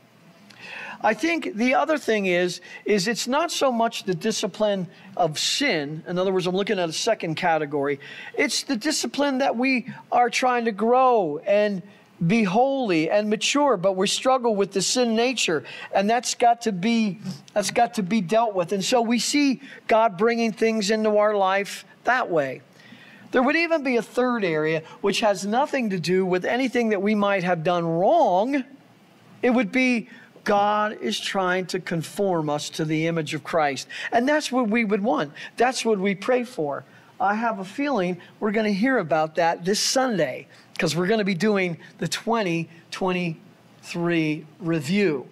I think the other thing is, is it's not so much the discipline of sin. In other words, I'm looking at a second category. It's the discipline that we are trying to grow and be holy and mature but we struggle with the sin nature and that's got to be that's got to be dealt with and so we see god bringing things into our life that way there would even be a third area which has nothing to do with anything that we might have done wrong it would be God is trying to conform us to the image of Christ. And that's what we would want. That's what we pray for. I have a feeling we're going to hear about that this Sunday because we're going to be doing the 2023 review.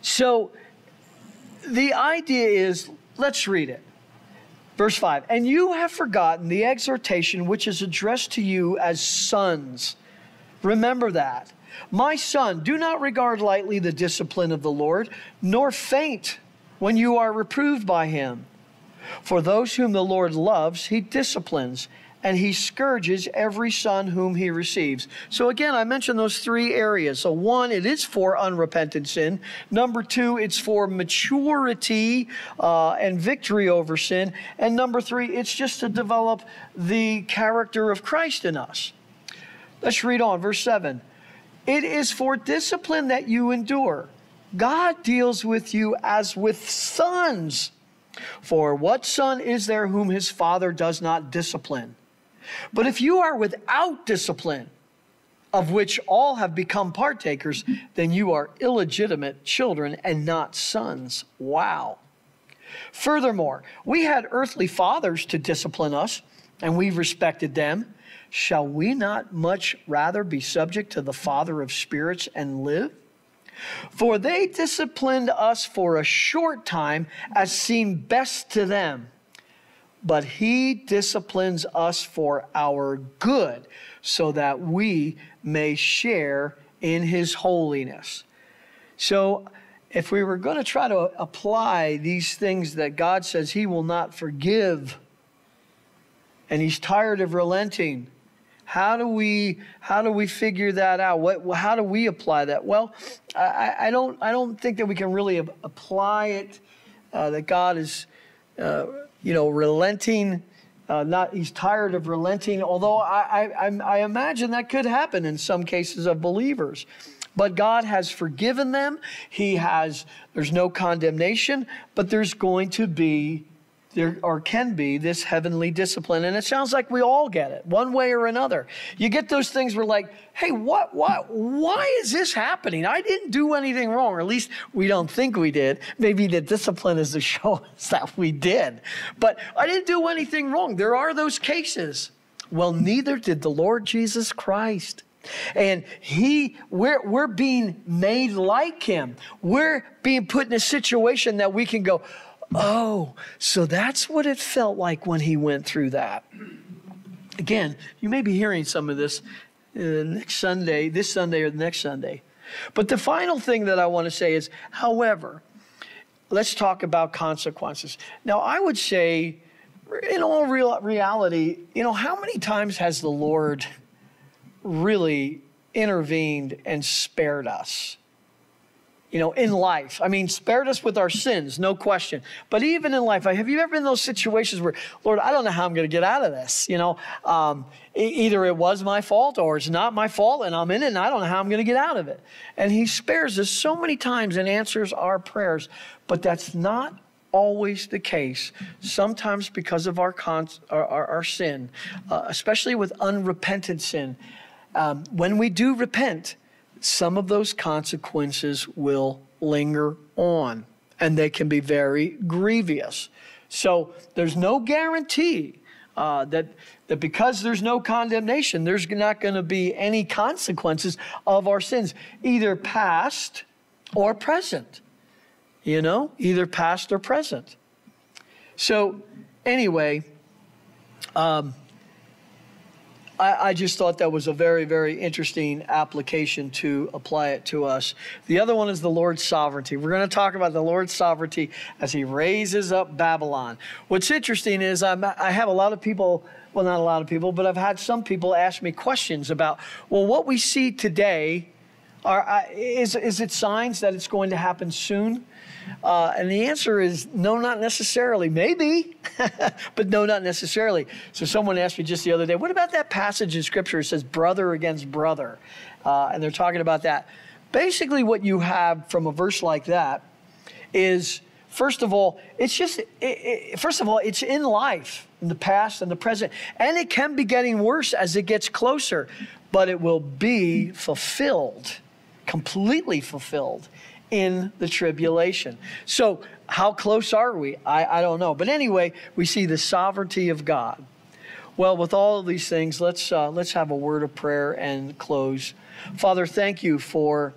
So the idea is let's read it. Verse 5 And you have forgotten the exhortation which is addressed to you as sons. Remember that. My son, do not regard lightly the discipline of the Lord, nor faint when you are reproved by him. For those whom the Lord loves, he disciplines and he scourges every son whom he receives. So again, I mentioned those three areas. So one, it is for unrepentant sin. Number two, it's for maturity uh, and victory over sin. And number three, it's just to develop the character of Christ in us. Let's read on, verse 7. It is for discipline that you endure. God deals with you as with sons. For what son is there whom his father does not discipline? But if you are without discipline, of which all have become partakers, then you are illegitimate children and not sons. Wow. Furthermore, we had earthly fathers to discipline us, and we respected them. Shall we not much rather be subject to the Father of spirits and live? For they disciplined us for a short time as seemed best to them but he disciplines us for our good so that we may share in his holiness. So, if we were going to try to apply these things that God says he will not forgive and he's tired of relenting, how do we how do we figure that out? What how do we apply that? Well, I, I don't I don't think that we can really apply it. Uh, that God is uh, you know, relenting. Uh, not he's tired of relenting. Although I, I, I imagine that could happen in some cases of believers. But God has forgiven them. He has. There's no condemnation, but there's going to be there or can be this heavenly discipline. And it sounds like we all get it one way or another. You get those things where like, hey, what what why is this happening? I didn't do anything wrong, or at least we don't think we did. Maybe the discipline is to show us that we did. But I didn't do anything wrong. There are those cases. Well, neither did the Lord Jesus Christ. And he, we're, we're being made like him. We're being put in a situation that we can go, oh, so that's what it felt like when he went through that. Again, you may be hearing some of this uh, next Sunday, this Sunday or the next Sunday. But the final thing that I want to say is, however, let's talk about consequences. Now, I would say, in all real reality, you know, how many times has the Lord really intervened and spared us. You know, in life. I mean, spared us with our sins, no question. But even in life, have you ever been in those situations where, Lord, I don't know how I'm going to get out of this? You know, um, either it was my fault or it's not my fault and I'm in it and I don't know how I'm going to get out of it. And He spares us so many times and answers our prayers. But that's not always the case. Sometimes because of our, our, our, our sin, uh, especially with unrepentant sin um, when we do repent, some of those consequences will linger on and they can be very grievous. So there's no guarantee uh, that, that because there's no condemnation, there's not going to be any consequences of our sins, either past or present. You know, either past or present. So, anyway, um, I, I, just thought that was a very, very interesting application to apply it to us. The other one is the Lord's sovereignty. We're going to talk about the Lord's sovereignty as He raises up Babylon. What's interesting is I'm, I have a lot of people, well, not a lot of people, but I've had some people ask me questions about, well, what we see today, are, is, is it signs that it's going to happen soon? Uh, and the answer is no, not necessarily. Maybe, but no, not necessarily. So someone asked me just the other day, what about that passage in Scripture that says brother against brother? Uh, and they're talking about that. Basically, what you have from a verse like that is, first of all, it's just, it, it, first of all, it's in life, in the past and the present. And it can be getting worse as it gets closer, but it will be fulfilled, completely fulfilled in the tribulation. So, how close are we? I, I don't know. But anyway, we see the sovereignty of God. Well, with all of these things, let's, uh, let's have a word of prayer and close. Father, thank you for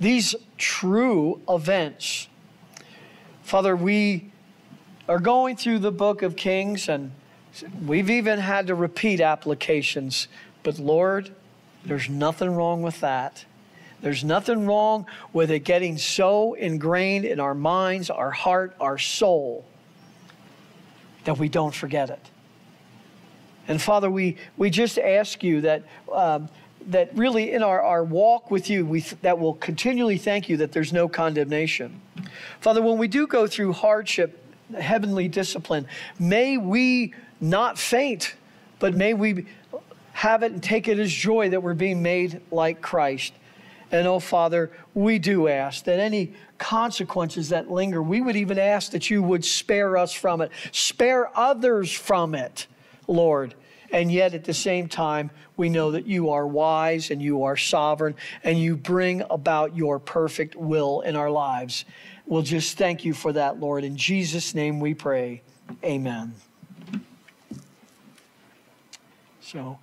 these true events. Father, we are going through the book of Kings and we've even had to repeat applications. But Lord, there's nothing wrong with that. There's nothing wrong with it getting so ingrained in our minds, our heart, our soul that we don't forget it. And Father, we, we just ask you that, um, that really in our, our walk with you, we th- that will continually thank you that there's no condemnation. Father, when we do go through hardship, heavenly discipline, may we not faint, but may we have it and take it as joy that we're being made like Christ. And oh, Father, we do ask that any consequences that linger, we would even ask that you would spare us from it, spare others from it, Lord. And yet at the same time, we know that you are wise and you are sovereign and you bring about your perfect will in our lives. We'll just thank you for that, Lord. In Jesus' name we pray. Amen. So.